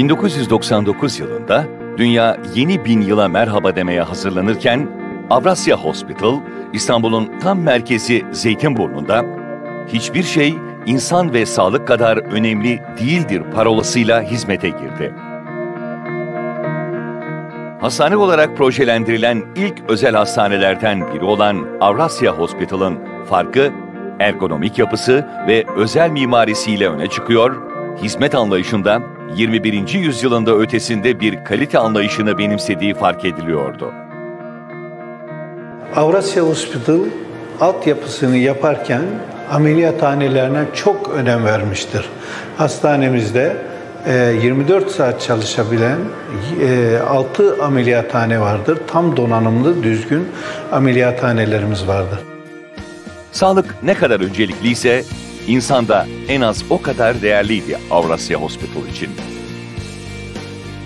1999 yılında dünya yeni bin yıla merhaba demeye hazırlanırken Avrasya Hospital, İstanbul'un tam merkezi Zeytinburnu'nda hiçbir şey insan ve sağlık kadar önemli değildir parolasıyla hizmete girdi. Hastane olarak projelendirilen ilk özel hastanelerden biri olan Avrasya Hospital'ın farkı ergonomik yapısı ve özel mimarisiyle öne çıkıyor, hizmet anlayışında 21. yüzyılında ötesinde bir kalite anlayışını benimsediği fark ediliyordu. Avrasya Hospital altyapısını yaparken ameliyathanelerine çok önem vermiştir. Hastanemizde 24 e, saat çalışabilen 6 e, ameliyathane vardır. Tam donanımlı, düzgün ameliyathanelerimiz vardır. Sağlık ne kadar öncelikliyse insan da en az o kadar değerliydi Avrasya Hospital için.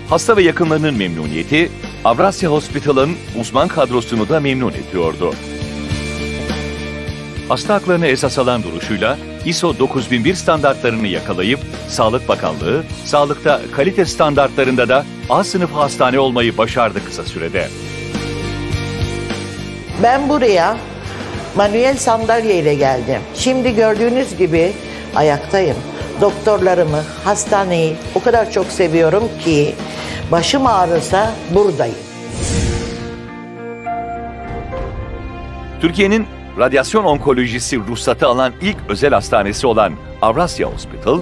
Hasta ve yakınlarının memnuniyeti Avrasya Hospital'ın uzman kadrosunu da memnun ediyordu. Hasta haklarını esas alan duruşuyla ISO 9001 standartlarını yakalayıp Sağlık Bakanlığı, sağlıkta kalite standartlarında da A sınıf hastane olmayı başardı kısa sürede. Ben buraya manuel sandalye ile geldim. Şimdi gördüğünüz gibi ayaktayım. Doktorlarımı, hastaneyi o kadar çok seviyorum ki başım ağrırsa buradayım. Türkiye'nin radyasyon onkolojisi ruhsatı alan ilk özel hastanesi olan Avrasya Hospital,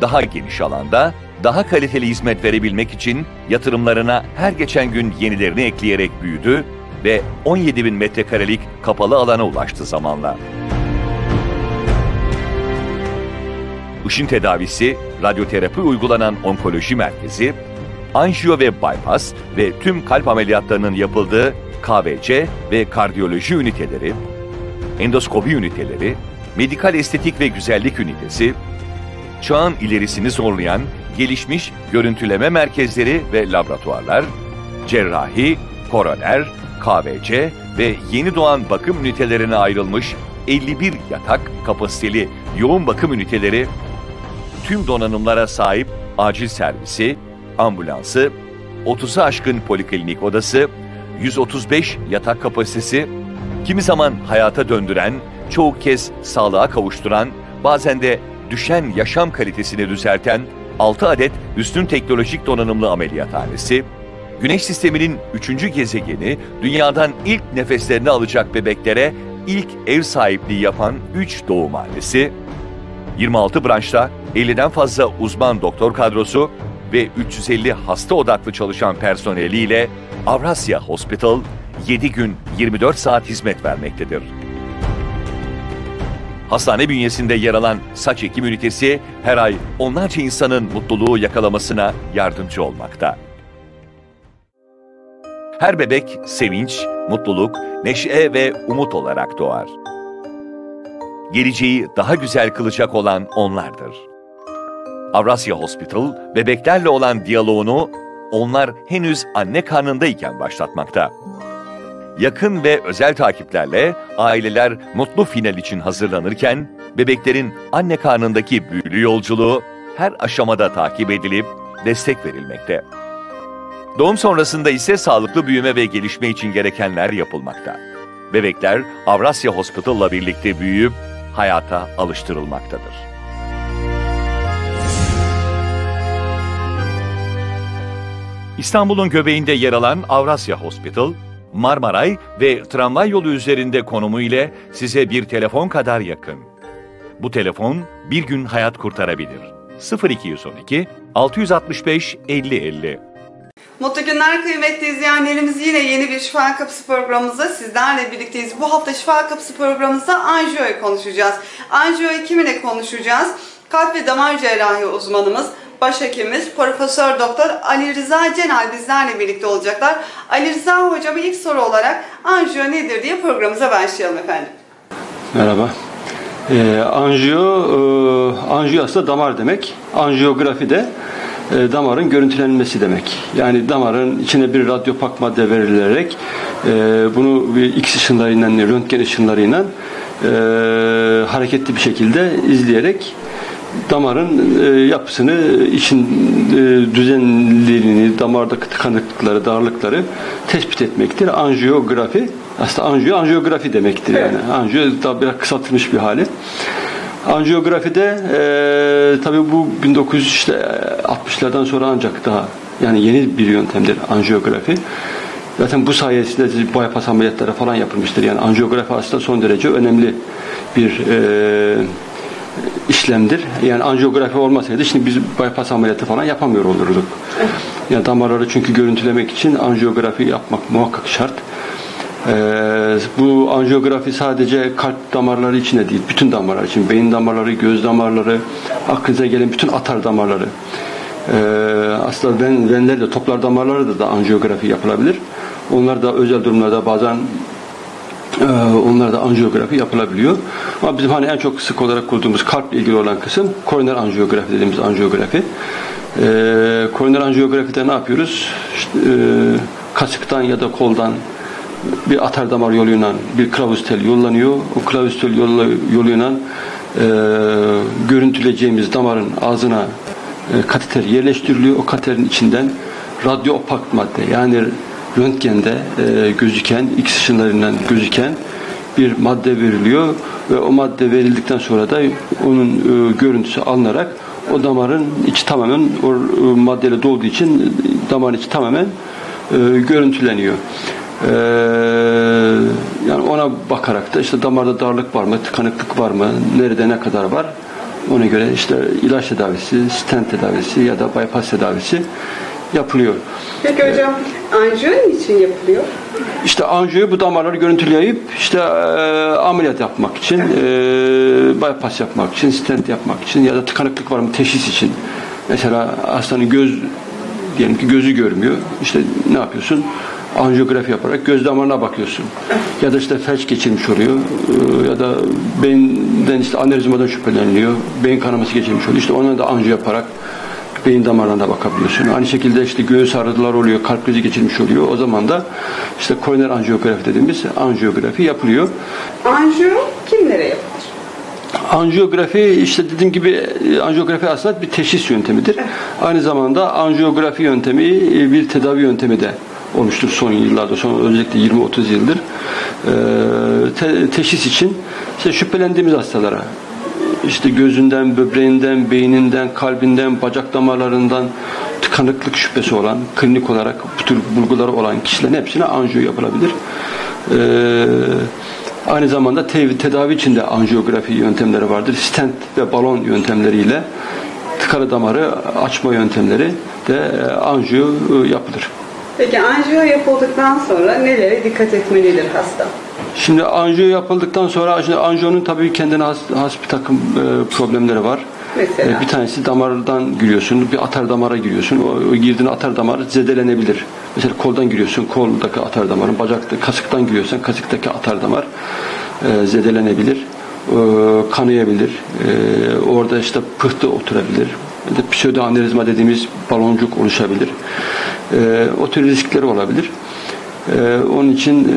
daha geniş alanda, daha kaliteli hizmet verebilmek için yatırımlarına her geçen gün yenilerini ekleyerek büyüdü ve 17 bin metrekarelik kapalı alana ulaştı zamanla. Işın tedavisi, radyoterapi uygulanan onkoloji merkezi, anjiyo ve bypass ve tüm kalp ameliyatlarının yapıldığı KVC ve kardiyoloji üniteleri, endoskopi üniteleri, medikal estetik ve güzellik ünitesi, çağın ilerisini zorlayan gelişmiş görüntüleme merkezleri ve laboratuvarlar, cerrahi, koroner, KVC ve yeni doğan bakım ünitelerine ayrılmış 51 yatak kapasiteli yoğun bakım üniteleri, tüm donanımlara sahip acil servisi, ambulansı, 30'u aşkın poliklinik odası, 135 yatak kapasitesi, kimi zaman hayata döndüren, çoğu kez sağlığa kavuşturan, bazen de düşen yaşam kalitesini düzelten 6 adet üstün teknolojik donanımlı ameliyathanesi, Güneş sisteminin üçüncü gezegeni, dünyadan ilk nefeslerini alacak bebeklere ilk ev sahipliği yapan 3 doğum hanesi, 26 branşta 50'den fazla uzman doktor kadrosu ve 350 hasta odaklı çalışan personeliyle Avrasya Hospital 7 gün 24 saat hizmet vermektedir. Hastane bünyesinde yer alan saç ekim ünitesi her ay onlarca insanın mutluluğu yakalamasına yardımcı olmakta. Her bebek sevinç, mutluluk, neşe ve umut olarak doğar. Geleceği daha güzel kılacak olan onlardır. Avrasya Hospital, bebeklerle olan diyaloğunu onlar henüz anne karnındayken başlatmakta. Yakın ve özel takiplerle aileler mutlu final için hazırlanırken, bebeklerin anne karnındaki büyülü yolculuğu her aşamada takip edilip destek verilmekte. Doğum sonrasında ise sağlıklı büyüme ve gelişme için gerekenler yapılmakta. Bebekler Avrasya Hospital'la birlikte büyüyüp hayata alıştırılmaktadır. İstanbul'un göbeğinde yer alan Avrasya Hospital, Marmaray ve tramvay yolu üzerinde konumu ile size bir telefon kadar yakın. Bu telefon bir gün hayat kurtarabilir. 0212 665 50 50 Mutlu günler kıymetli izleyenlerimiz. Yine yeni bir Şifa Kapısı programımızda sizlerle birlikteyiz. Bu hafta Şifa Kapısı programımızda anjiyoyu konuşacağız. Anjiyoyu kiminle konuşacağız? Kalp ve damar cerrahi uzmanımız, başhekimimiz Profesör Doktor Ali Rıza Cenal bizlerle birlikte olacaklar. Ali Rıza hocama ilk soru olarak anjiyo nedir diye programımıza başlayalım efendim. Merhaba. Ee, anjiyo, e, anjiyo aslında damar demek. Anjiyografi de e, damarın görüntülenmesi demek. Yani damarın içine bir radyopak madde verilerek e, bunu bir X ışınlarıyla, röntgen ışınlarıyla e, hareketli bir şekilde izleyerek damarın e, yapısını, için e, düzenliliğini, damardaki tıkanıklıkları, darlıkları tespit etmektir. Anjiyografi, aslında anjiyo, anjiyografi demektir yani. Anjiyo daha biraz kısaltılmış bir hali. Anjiyografide e, tabii bu 1960'lardan sonra ancak daha yani yeni bir yöntemdir anjiyografi. Zaten bu sayesinde bypass ameliyatları falan yapılmıştır. Yani anjiyografi aslında son derece önemli bir e, işlemdir. Yani anjiyografi olmasaydı şimdi biz bypass ameliyatı falan yapamıyor olurduk. Yani damarları çünkü görüntülemek için anjiyografi yapmak muhakkak şart. Ee, bu anjiyografi sadece kalp damarları için de değil, bütün damarlar için, beyin damarları, göz damarları, aklınıza gelen bütün atar damarları. Ee, aslında ven, venler de, toplar damarları da, da anjiyografi yapılabilir. Onlar da özel durumlarda bazen e, onlar da anjiyografi yapılabiliyor. Ama bizim hani en çok sık olarak kurduğumuz kalple ilgili olan kısım koroner anjiyografi dediğimiz anjiyografi. Ee, koroner anjiyografide ne yapıyoruz? İşte, e, kasıktan ya da koldan bir atar damar yoluyla bir kılavuz tel yollanıyor. O kılavuz tel yoluyla e, görüntüleyeceğimiz damarın ağzına e, kateter yerleştiriliyor. O kateterin içinden radyo opak madde yani röntgende e, gözüken, X ışınlarından gözüken bir madde veriliyor ve o madde verildikten sonra da onun e, görüntüsü alınarak o damarın içi tamamen o e, maddeyle dolduğu için damarın içi tamamen e, görüntüleniyor. Ee, yani ona bakarak da işte damarda darlık var mı, tıkanıklık var mı, nerede ne kadar var ona göre işte ilaç tedavisi, stent tedavisi ya da bypass tedavisi yapılıyor. Peki hocam anjiyo niçin yapılıyor? İşte anjiyo bu damarları görüntüleyip işte e, ameliyat yapmak için, e, bypass yapmak için, stent yapmak için ya da tıkanıklık var mı teşhis için. Mesela hastanın göz diyelim ki gözü görmüyor. İşte ne yapıyorsun? Anjiyografi yaparak göz damarına bakıyorsun. Ya da işte felç geçirmiş oluyor. Ee, ya da beyinden işte anevrizmadan şüpheleniliyor. Beyin kanaması geçirmiş oluyor. İşte ona da anjiyo yaparak beyin damarlarına bakabiliyorsun. Aynı şekilde işte göğüs ağrılar oluyor, kalp krizi geçirmiş oluyor. O zaman da işte koroner anjiyografi dediğimiz anjiyografi yapılıyor. Anjiyo kimlere yapılır? Anjiyografi işte dediğim gibi anjiyografi aslında bir teşhis yöntemidir. Aynı zamanda anjiyografi yöntemi bir tedavi yöntemi de olmuştur son yıllarda, son özellikle 20-30 yıldır. E, te, teşhis için işte şüphelendiğimiz hastalara işte gözünden, böbreğinden, beyninden, kalbinden, bacak damarlarından tıkanıklık şüphesi olan, klinik olarak bu tür bulguları olan kişilerin hepsine anjiyo yapılabilir. Ee, aynı zamanda te tedavi için de anjiyografi yöntemleri vardır. Stent ve balon yöntemleriyle tıkalı damarı açma yöntemleri de e, anjiyo e, yapılır. Peki anjiyo yapıldıktan sonra nelere dikkat etmelidir hasta? Şimdi anjiyo yapıldıktan sonra şimdi anjiyonun tabii kendine has, has bir takım e, problemleri var. Mesela? E, bir tanesi damardan giriyorsun, bir atar damara giriyorsun. O, o girdiğin atar damar zedelenebilir. Mesela koldan giriyorsun, koldaki atar damarın, bacakta, kasıktan giriyorsan kasıktaki atar damar e, zedelenebilir. E, kanayabilir. E, orada işte pıhtı oturabilir. Ya dediğimiz baloncuk oluşabilir. E, o tür riskleri olabilir. E, onun için e,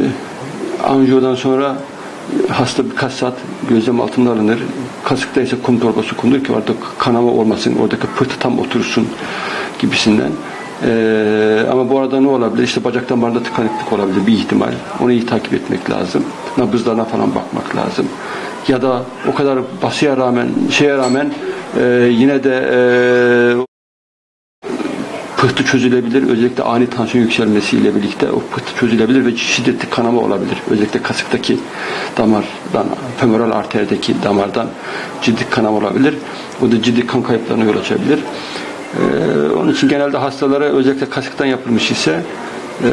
anjiyodan sonra hasta birkaç saat gözlem altında alınır. Kasıkta ise kum torbası konulur ki orada kanama olmasın, oradaki pıhtı tam otursun gibisinden. Ee, ama bu arada ne olabilir? İşte bacak damarında tıkanıklık olabilir bir ihtimal. Onu iyi takip etmek lazım. Nabızlarına falan bakmak lazım. Ya da o kadar basıya rağmen, şeye rağmen e, yine de e, pıhtı çözülebilir. Özellikle ani tansiyon yükselmesiyle birlikte o pıhtı çözülebilir ve şiddetli kanama olabilir. Özellikle kasıktaki damardan, femoral arterdeki damardan ciddi kanama olabilir. Bu da ciddi kan kayıplarına yol açabilir. Ee, onun için genelde hastalara özellikle kasıktan yapılmış ise e,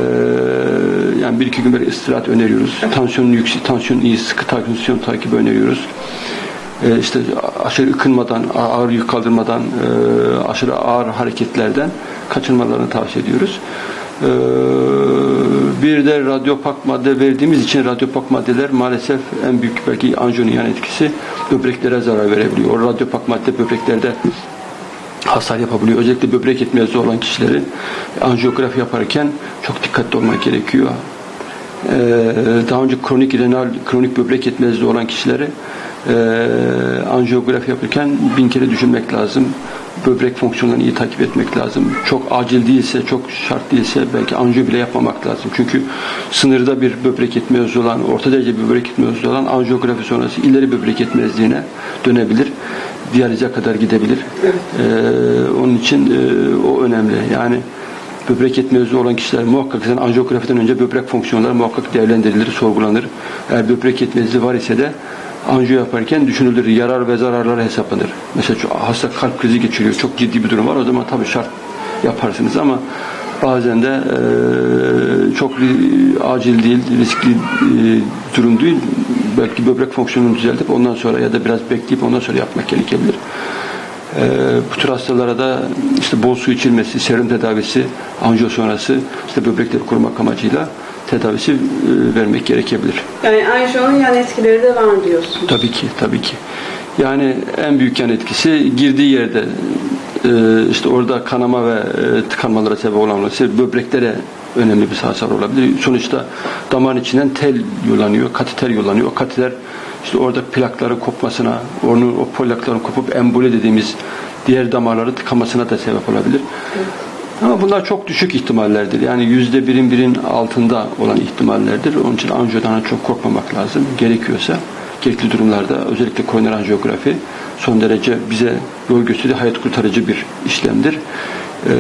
yani bir iki gün böyle istirahat öneriyoruz. Tansiyonun yüksek, tansiyon iyi, sıkı tansiyon takibi öneriyoruz e, işte aşırı ıkınmadan, ağır yük kaldırmadan, e, aşırı ağır hareketlerden kaçınmalarını tavsiye ediyoruz. E, bir de radyopak madde verdiğimiz için radyopak maddeler maalesef en büyük belki anjiyonun yan etkisi böbreklere zarar verebiliyor. O radyopak madde böbreklerde hasar yapabiliyor. Özellikle böbrek yetmezliği olan kişilerin anjiyografi yaparken çok dikkatli olmak gerekiyor. Ee, daha önce kronik renal, kronik böbrek yetmezliği olan kişileri e, anjiyografi yapırken bin kere düşünmek lazım. Böbrek fonksiyonlarını iyi takip etmek lazım. Çok acil değilse, çok şart değilse belki anjiyo bile yapmamak lazım. Çünkü sınırda bir böbrek yetmezliği olan, orta derece bir böbrek yetmezliği olan anjiyografi sonrası ileri böbrek yetmezliğine dönebilir. Diyalize kadar gidebilir. Ee, onun için e, o önemli. Yani böbrek yetmezliği olan kişiler muhakkak zaten anjiyografiden önce böbrek fonksiyonları muhakkak değerlendirilir, sorgulanır. Eğer böbrek yetmezliği var ise de anjiyo yaparken düşünülür, yarar ve zararları hesaplanır. Mesela hasta kalp krizi geçiriyor, çok ciddi bir durum var. O zaman tabii şart yaparsınız ama bazen de e, çok acil değil, riskli e, durum değil. Belki böbrek fonksiyonunu düzeltip ondan sonra ya da biraz bekleyip ondan sonra yapmak gerekebilir. Ee, bu tür hastalara da işte bol su içilmesi, serum tedavisi, anjiyo sonrası işte böbrekleri korumak amacıyla tedavisi e, vermek gerekebilir. Yani anjiyonun yan etkileri de var diyorsunuz. Tabii ki, tabii ki. Yani en büyük yan etkisi girdiği yerde e, işte orada kanama ve e, tıkanmalara sebep olan olması böbreklere önemli bir hasar olabilir. Sonuçta damarın içinden tel yollanıyor, kateter yollanıyor. O kateter işte orada plakların kopmasına, onun o plakların kopup emboli dediğimiz diğer damarların tıkanmasına da sebep olabilir. Ama bunlar çok düşük ihtimallerdir. Yani yüzde birin birin altında olan ihtimallerdir. Onun için anjiyodan çok korkmamak lazım. Gerekiyorsa gerekli durumlarda özellikle koroner anjiyografi son derece bize yol gösterici hayat kurtarıcı bir işlemdir. Ee,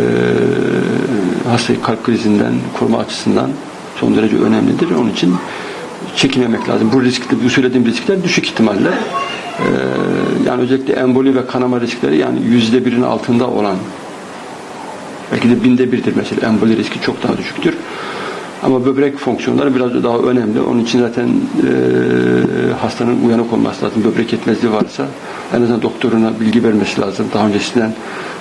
hastayı kalp krizinden koruma açısından son derece önemlidir. Onun için çekinmemek lazım. Bu riskli, bu söylediğim riskler düşük ihtimaller. Ee, yani özellikle emboli ve kanama riskleri yani yüzde birin altında olan belki de binde birdir mesela emboli riski çok daha düşüktür. Ama böbrek fonksiyonları biraz daha önemli. Onun için zaten e, hastanın uyanık olması lazım. Böbrek yetmezliği varsa en azından doktoruna bilgi vermesi lazım. Daha öncesinden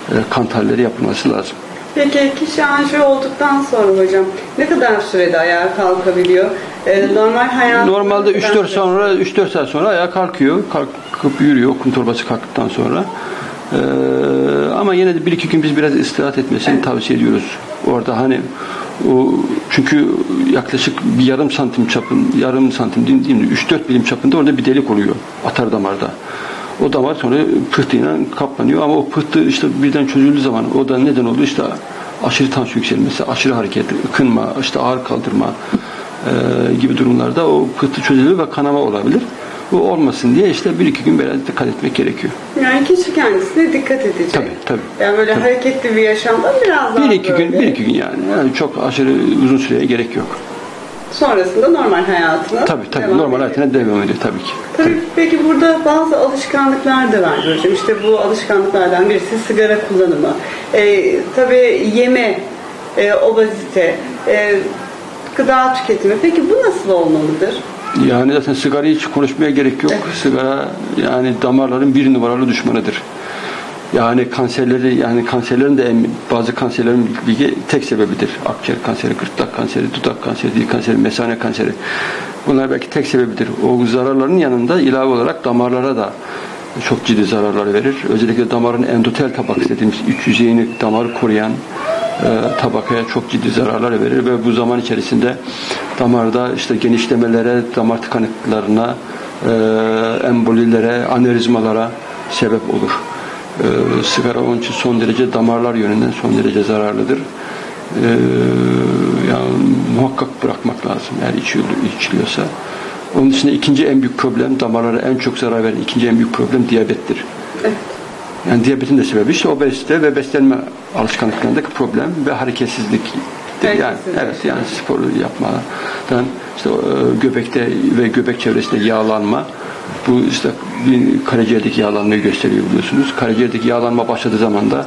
e, kan tahlilleri yapılması lazım. Peki kişi anjiyo olduktan sonra hocam ne kadar sürede ayağa kalkabiliyor? Ee, normal hayat Normalde 3-4 sonra 3-4 saat sonra ayağa kalkıyor. Kalkıp yürüyor kum torbası kalktıktan sonra. Ee, ama yine de bir iki gün biz biraz istirahat etmesini tavsiye ediyoruz. Orada hani o, çünkü yaklaşık bir yarım santim çapın, yarım santim değil, değil mi? 3-4 bilim çapında orada bir delik oluyor atar damarda. O damar sonra pıhtıyla kaplanıyor ama o pıhtı işte birden çözüldüğü zaman o da neden oldu işte aşırı tansiyon yükselmesi, aşırı hareket, ıkınma, işte ağır kaldırma e, gibi durumlarda o pıhtı çözülür ve kanama olabilir. Bu olmasın diye işte bir iki gün biraz dikkat etmek gerekiyor. Yani kişi kendisine dikkat edecek. Tabii, tabii. Yani böyle hareketli bir yaşamda biraz daha Bir iki gün, böyle. bir iki gün yani. yani çok aşırı uzun süreye gerek yok. Sonrasında normal hayatına Tabii tabii devam normal ediyor. hayatına devam ediyor tabii ki. Tabii peki burada bazı alışkanlıklar da var hocam. İşte bu alışkanlıklardan birisi sigara kullanımı. Ee, tabii yeme, e, obezite, e, gıda tüketimi. Peki bu nasıl olmalıdır? Yani zaten sigarayı hiç konuşmaya gerek yok. Sigara yani damarların bir numaralı düşmanıdır. Yani kanserleri yani kanserlerin de en, bazı kanserlerin bilgi tek sebebidir. Akciğer kanseri, gırtlak kanseri, dudak kanseri, dil kanseri, mesane kanseri. Bunlar belki tek sebebidir. O zararların yanında ilave olarak damarlara da çok ciddi zararlar verir. Özellikle damarın endotel tabakası dediğimiz iç yüzeyini damarı koruyan e, tabakaya çok ciddi zararlar verir ve bu zaman içerisinde damarda işte genişlemelere, damar tıkanıklarına, e, embolilere, anevrizmalara sebep olur. E, sigara onun için son derece damarlar yönünden son derece zararlıdır. E, yani muhakkak bırakmak lazım eğer içiyor, içiliyorsa. Onun dışında ikinci en büyük problem, damarlara en çok zarar veren ikinci en büyük problem diyabettir. Yani diyabetin de sebebi işte obezite ve beslenme alışkanlıklarındaki problem ve hareketsizlik. Yani, evet yani spor yapmadan işte e, göbekte ve göbek çevresinde yağlanma bu işte bir karaciğerdeki yağlanmayı gösteriyor biliyorsunuz. Karaciğerdeki yağlanma başladığı zaman da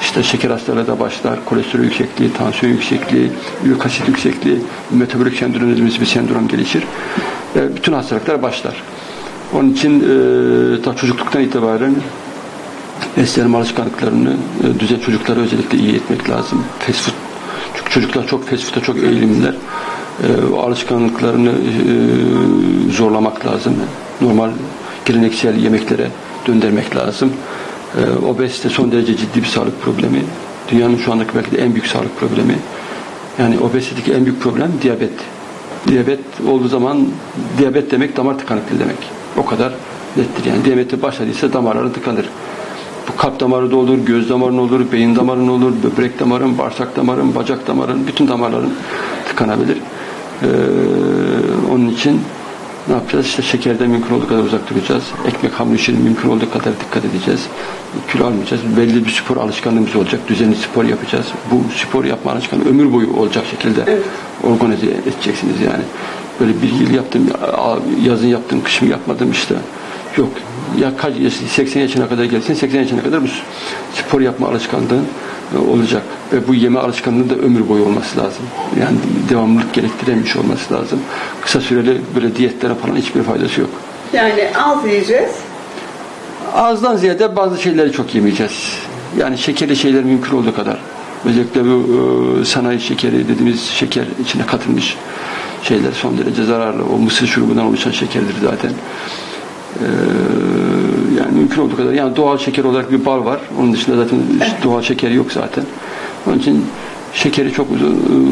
işte şeker hastalığı da başlar, kolesterol yüksekliği, tansiyon yüksekliği, ürik asit yüksekliği, metabolik sendrom dediğimiz bir sendrom gelişir. Ve bütün hastalıklar başlar. Onun için e, ta çocukluktan itibaren beslenme alışkanlıklarını e, düzen çocuklara özellikle iyi etmek lazım. Fast food. Çünkü çocuklar çok fast food'a çok eğilimliler. E, alışkanlıklarını e, zorlamak lazım. Normal geleneksel yemeklere döndürmek lazım. E, obezite son derece ciddi bir sağlık problemi. Dünyanın şu andaki belki de en büyük sağlık problemi. Yani obezitedeki en büyük problem diyabet. Diyabet olduğu zaman diyabet demek damar tıkanıklığı demek. O kadar Nettir yani. Diyabeti başladıysa damarları tıkanır. Bu kalp damarı da olur, göz damarın olur, beyin damarın olur, böbrek damarın, bağırsak damarın, bacak damarın, bütün damarların tıkanabilir. Ee, onun için ne yapacağız? İşte şekerden mümkün olduğu kadar uzak duracağız. Ekmek hamur işinin mümkün olduğu kadar dikkat edeceğiz. Kilo almayacağız. Belli bir spor alışkanlığımız olacak. Düzenli spor yapacağız. Bu spor yapma alışkanlığı ömür boyu olacak şekilde evet. organize edeceksiniz yani. Böyle bir yıl yaptım, yazın yaptım, kışın yapmadım işte. Yok. Ya kaç 80 yaşına kadar gelsin, 80 yaşına kadar bu spor yapma alışkanlığı olacak. Ve bu yeme alışkanlığı da ömür boyu olması lazım. Yani devamlılık gerektiremiş olması lazım. Kısa süreli böyle diyetlere falan hiçbir faydası yok. Yani az yiyeceğiz. Azdan ziyade bazı şeyleri çok yemeyeceğiz. Yani şekerli şeyler mümkün olduğu kadar. Özellikle bu e, sanayi şekeri dediğimiz şeker içine katılmış şeyler son derece zararlı. O mısır şurubundan oluşan şekerdir zaten. Ee, yani mümkün olduğu kadar yani doğal şeker olarak bir bal var. Onun dışında zaten doğal şekeri yok zaten. Onun için şekeri çok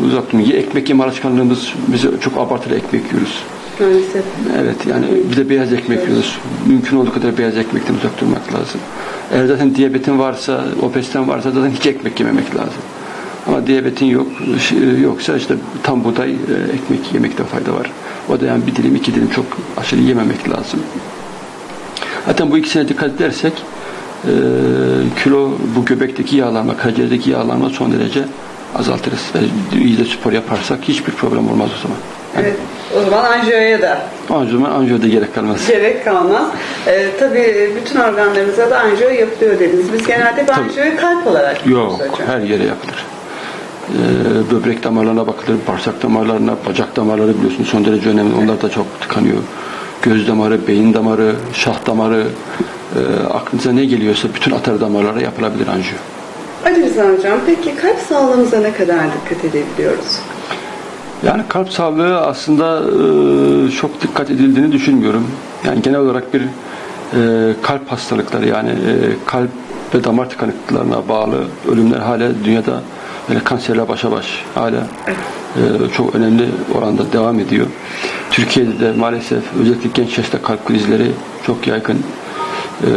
uzak durmuyor. Ekmek yeme alışkanlığımız bize çok abartılı ekmek yiyoruz. Maalesef. Evet yani bir de beyaz ekmek yiyoruz. Mümkün olduğu kadar beyaz ekmekten uzak durmak lazım. Eğer zaten diyabetin varsa, obeziten varsa zaten hiç ekmek yememek lazım. Ama diyabetin yok, yoksa işte tam buğday e, ekmek yemekte fayda var. O da yani bir dilim iki dilim çok aşırı yememek lazım. Zaten bu ikisine dikkat edersek e, kilo bu göbekteki yağlanma, karaciğerdeki yağlanma son derece azaltırız. Ve iyi de spor yaparsak hiçbir problem olmaz o zaman. Yani, evet. O zaman anjiyoya da. O zaman anjiyo da gerek kalmaz. Gerek kalmaz. Ee, tabii bütün organlarımıza da anjiyo yapılıyor dediniz. Biz genelde anjiyoyu kalp olarak Yok, her yere yapılır. Ee, böbrek damarlarına bakılır, bağırsak damarlarına, bacak damarları biliyorsunuz son derece önemli. Onlar da çok tıkanıyor göz damarı, beyin damarı, şah damarı, e, aklınıza ne geliyorsa bütün atar damarlara yapılabilir anjiyo. Ali Rıza Hocam, peki kalp sağlığımıza ne kadar dikkat edebiliyoruz? Yani kalp sağlığı aslında e, çok dikkat edildiğini düşünmüyorum. Yani genel olarak bir e, kalp hastalıkları yani e, kalp ve damar tıkanıklıklarına bağlı ölümler hala dünyada böyle kanserle başa baş hala e, çok önemli oranda devam ediyor. Türkiye'de de maalesef özellikle genç yaşta kalp krizleri çok yaygın. E,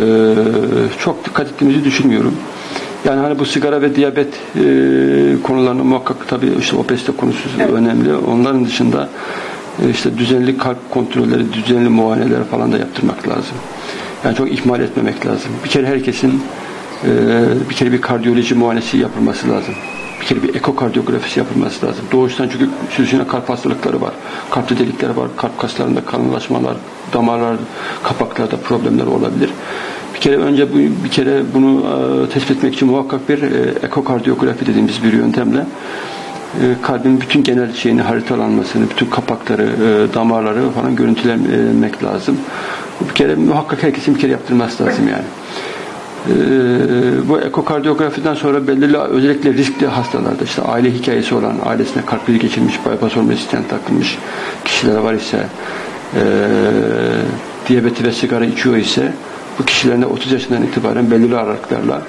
çok dikkat ettiğimizi düşünmüyorum. Yani hani bu sigara ve diyabet e, konularını muhakkak tabii işte obezite konusu evet. önemli. Onların dışında e, işte düzenli kalp kontrolleri, düzenli muayeneler falan da yaptırmak lazım. Yani çok ihmal etmemek lazım. Bir kere herkesin e, bir kere bir kardiyoloji muayenesi yapılması lazım bir kere bir ekokardiyografisi yapılması lazım. Doğuştan çünkü sürüsüne kalp hastalıkları var. Kalpte delikler var. Kalp kaslarında kalınlaşmalar, damarlar, kapaklarda problemler olabilir. Bir kere önce bu, bir kere bunu e, tespit etmek için muhakkak bir e, ekokardiyografi dediğimiz bir yöntemle e, kalbin bütün genel şeyini haritalanmasını, bütün kapakları, e, damarları falan görüntülemek lazım. Bir kere muhakkak herkesin bir kere yaptırması lazım yani. Ee, bu ekokardiyografiden sonra belirli özellikle riskli hastalarda işte aile hikayesi olan ailesine kalp krizi geçirmiş bypass olma stent takılmış kişiler var ise e, diyabeti ve sigara içiyor ise bu kişilerin de 30 yaşından itibaren belirli aralıklarla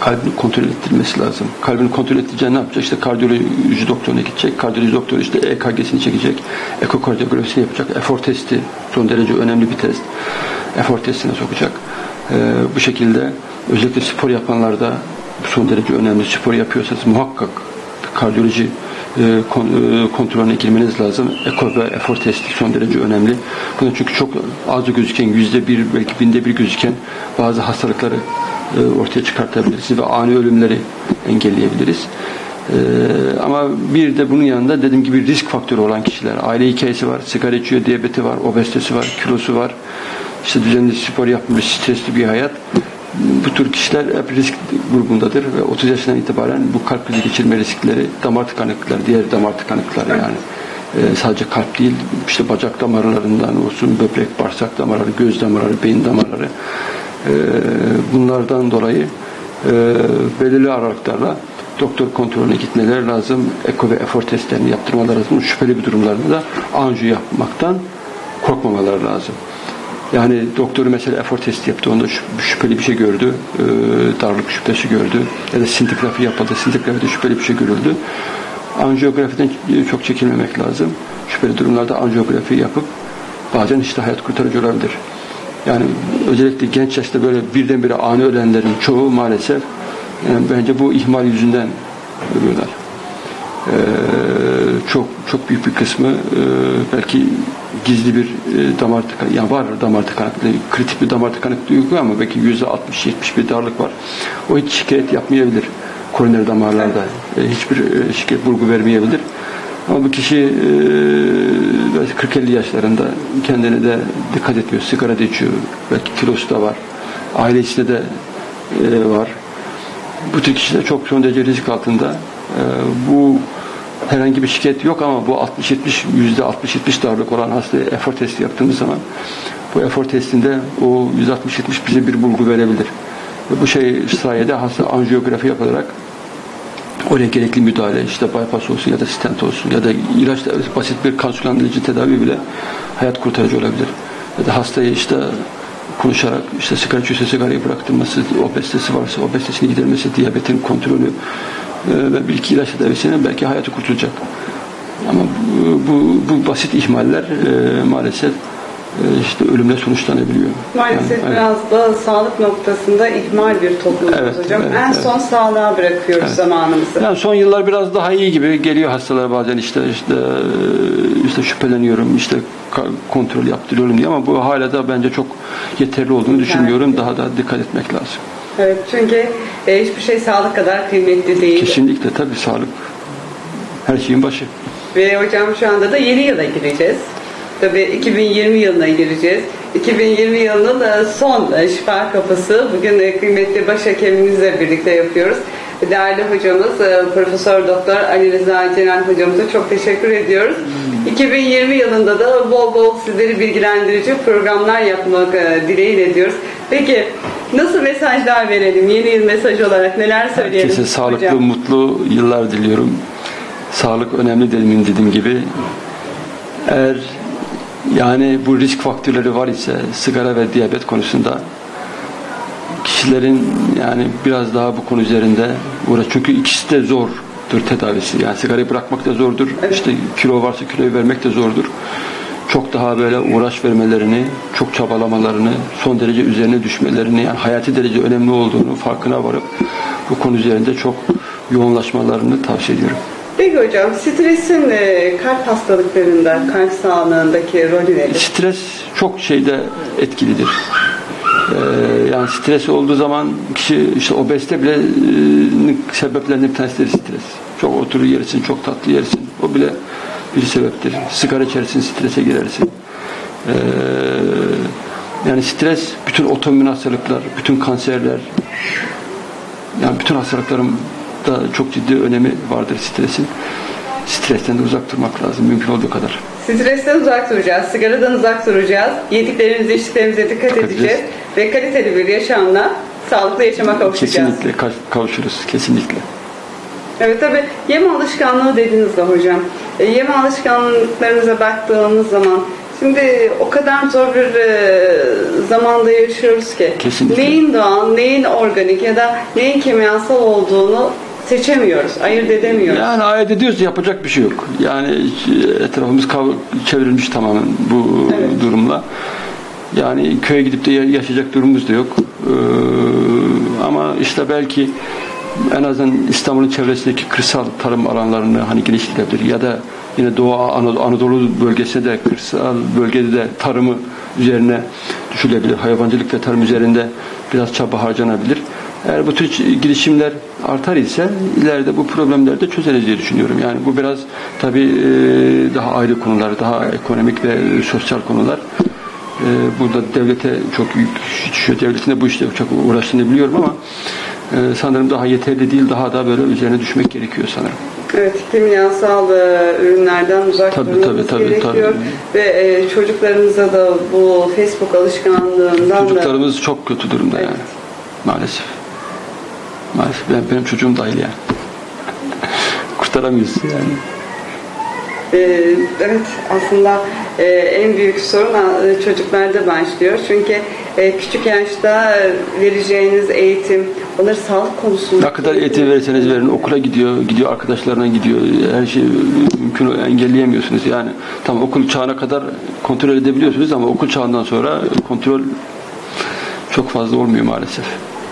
kalbini kontrol ettirmesi lazım. Kalbini kontrol ettireceği ne yapacak? İşte kardiyoloji doktoruna gidecek. Kardiyoloji doktoru işte EKG'sini çekecek. Ekokardiyografisini yapacak. Efor testi son derece önemli bir test. Efor testine sokacak e, bu şekilde özellikle spor yapanlarda son derece önemli spor yapıyorsanız muhakkak kardiyoloji e, kon, e, kontrolüne girmeniz lazım. Eko ve efor testi son derece önemli. Bunu çünkü çok az gözüken, yüzde bir belki binde bir gözüken bazı hastalıkları e, ortaya çıkartabiliriz ve ani ölümleri engelleyebiliriz. Ee, ama bir de bunun yanında dediğim gibi risk faktörü olan kişiler, aile hikayesi var, sigara içiyor, diyabeti var, obezitesi var, kilosu var, işte düzenli spor yapmış, stresli bir hayat. Bu tür kişiler hep risk grubundadır ve 30 yaşından itibaren bu kalp krizi geçirme riskleri, damar tıkanıklıkları, diğer damar tıkanıklıkları yani e, sadece kalp değil, işte bacak damarlarından olsun, böbrek, bağırsak damarları, göz damarları, beyin damarları e, bunlardan dolayı e, belirli aralıklarla doktor kontrolüne gitmeleri lazım. Eko ve efor testlerini yaptırmaları lazım. Şüpheli bir durumlarda da anjiyo yapmaktan korkmamaları lazım. Yani doktoru mesela efor testi yaptı. Onda şüpheli bir şey gördü. E, darlık şüphesi gördü. Ya da sintigrafi yapıldı. Sintigrafide şüpheli bir şey görüldü. Anjiyografiden çok çekinmemek lazım. Şüpheli durumlarda anjiyografi yapıp bazen işte hayat kurtarıcı olabilir. Yani özellikle genç yaşta böyle birdenbire ani ölenlerin çoğu maalesef yani bence bu ihmal yüzünden ölüyorlar. Ee, çok çok büyük bir kısmı e, belki gizli bir e, damar tıkanıklığı, yani var damar tıkanıklığı, kritik bir damar tıkanıklığı yok ama belki yüzde 60-70 bir darlık var. O hiç şikayet yapmayabilir koroner damarlarda. E, hiçbir e, şikayet bulgu vermeyebilir. Ama bu kişi e, 40-50 yaşlarında kendine de dikkat etmiyor. Sigara da içiyor. Belki kilosu da var. Aile içinde de e, var. Bu tür kişiler çok son derece risk altında. Bu herhangi bir şikayet yok ama bu 60-70 yüzde 60-70 darlık olan hastaya efor testi yaptığımız zaman bu efor testinde o %60-70 bize bir bulgu verebilir. Ve bu şey sayede hasta anjiyografi yapılarak oraya gerekli müdahale işte bypass olsun ya da stent olsun ya da ilaç basit bir kan sulandırıcı tedavi bile hayat kurtarıcı olabilir. Ya da hastayı işte konuşarak işte sigara içiyorsa sigarayı bıraktırması, obezitesi varsa obezitesini gidermesi, diyabetin kontrolü ve bir iki ilaç tedavisiyle belki hayatı kurtulacak. Ama bu, bu, bu basit ihmaller e, maalesef e, işte ölümle sonuçlanabiliyor. Maalesef Yani, biraz da sağlık noktasında ihmal bir toplumuz Evet, hocam. evet, en evet. son sağlığa bırakıyoruz Evet. zamanımızı. Yani son yıllar biraz daha iyi gibi geliyor hastalar bazen işte işte işte şüpheleniyorum işte kontrol yaptırıyorum diye ama bu hala da bence çok yeterli olduğunu düşünmüyorum. Daha da dikkat etmek lazım. Evet çünkü e, hiçbir şey sağlık kadar kıymetli değil. Kesinlikle tabii sağlık her şeyin başı. Ve hocam şu anda da yeni yıla gireceğiz. Tabii 2020 yılına gireceğiz. 2020 yılının da son e, şifa kapısı. Bugün e, kıymetli başhekimimizle birlikte yapıyoruz. Değerli hocamız e, Profesör Doktor Ali Rıza Ceren hocamıza çok teşekkür ediyoruz. 2020 yılında da bol bol sizleri bilgilendirici programlar yapmak e, dileğiyle diyoruz. Peki nasıl mesajlar verelim? Yeni yıl mesajı olarak neler söyleyelim? Herkese sağlıklı, hocam? mutlu yıllar diliyorum. Sağlık önemli demin dediğim gibi. Eğer yani bu risk faktörleri var ise sigara ve diyabet konusunda kişilerin yani biraz daha bu konu üzerinde uğraş. Çünkü ikisi de zordur tedavisi. Yani sigarayı bırakmak da zordur. İşte kilo varsa kiloyu vermek de zordur. Çok daha böyle uğraş vermelerini, çok çabalamalarını, son derece üzerine düşmelerini, yani hayati derece önemli olduğunu farkına varıp bu konu üzerinde çok yoğunlaşmalarını tavsiye ediyorum. Peki hocam stresin e, kalp hastalıklarında, kalp sağlığındaki rolü nedir? Stres çok şeyde etkilidir. Ee, yani stres olduğu zaman kişi işte obezite bile e, sebeplerinden bir tanesi de stres. Çok oturur yersin, çok tatlı yersin. O bile bir sebeptir. Sigara içersin, strese girersin. Ee, yani stres bütün otoimmün hastalıklar, bütün kanserler, yani bütün hastalıkların da çok ciddi önemi vardır stresin. Stresten de uzak durmak lazım mümkün olduğu kadar. Stresten uzak duracağız, sigaradan uzak duracağız, yediklerimize, içtiklerimize dikkat Dikkat edeceğiz edeceğiz. ve kaliteli bir yaşamla sağlıklı yaşama kavuşacağız. Kesinlikle kav- kavuşuruz. Kesinlikle. Evet tabi yeme alışkanlığı dediniz de hocam. E, yeme alışkanlıklarımıza baktığımız zaman şimdi o kadar zor bir e, zamanda yaşıyoruz ki Kesinlikle. neyin doğal, neyin organik ya da neyin kimyasal olduğunu seçemiyoruz, ayırt edemiyoruz. Yani ayet ediyoruz yapacak bir şey yok. Yani etrafımız kav- çevrilmiş tamamen bu Evet. durumla. Yani köye gidip de ya- yaşayacak durumumuz da yok. Ee, ama işte belki en azından İstanbul'un çevresindeki kırsal tarım alanlarını hani genişletebilir ya da yine Doğu Anadolu, Anadolu bölgesinde de kırsal bölgede de tarımı üzerine düşülebilir. Hayvancılık ve tarım üzerinde biraz çaba harcanabilir. Eğer bu tür girişimler artar ise ileride bu problemleri de çözeriz diye düşünüyorum. Yani bu biraz tabii e, daha ayrı konular, daha ekonomik ve sosyal konular. E, Burada devlete çok yük düşüyor. Devletin de bu işte çok uğraştığını biliyorum ama e, sanırım daha yeterli değil, daha da böyle üzerine düşmek gerekiyor sanırım. Evet, kimyasal ürünlerden uzak Tabii, durmamız tabii, tabii, gerekiyor. tabii. Ve e, çocuklarımıza da bu Facebook alışkanlığından da Çocuklarımız çok kötü durumda Evet. yani. Maalesef. Maalesef ben, benim çocuğum dahil yani. Kurtaramıyoruz yani. Ee, evet aslında e, en büyük sorun e, çocuklarda başlıyor. Çünkü e, küçük yaşta e, vereceğiniz eğitim, onları sağlık konusunda Ne kadar eğitim verirseniz verin okula gidiyor, gidiyor arkadaşlarına gidiyor. Her şeyi mümkün engelleyemiyorsunuz. Yani tam okul çağına kadar kontrol edebiliyorsunuz ama okul çağından sonra kontrol çok fazla olmuyor maalesef.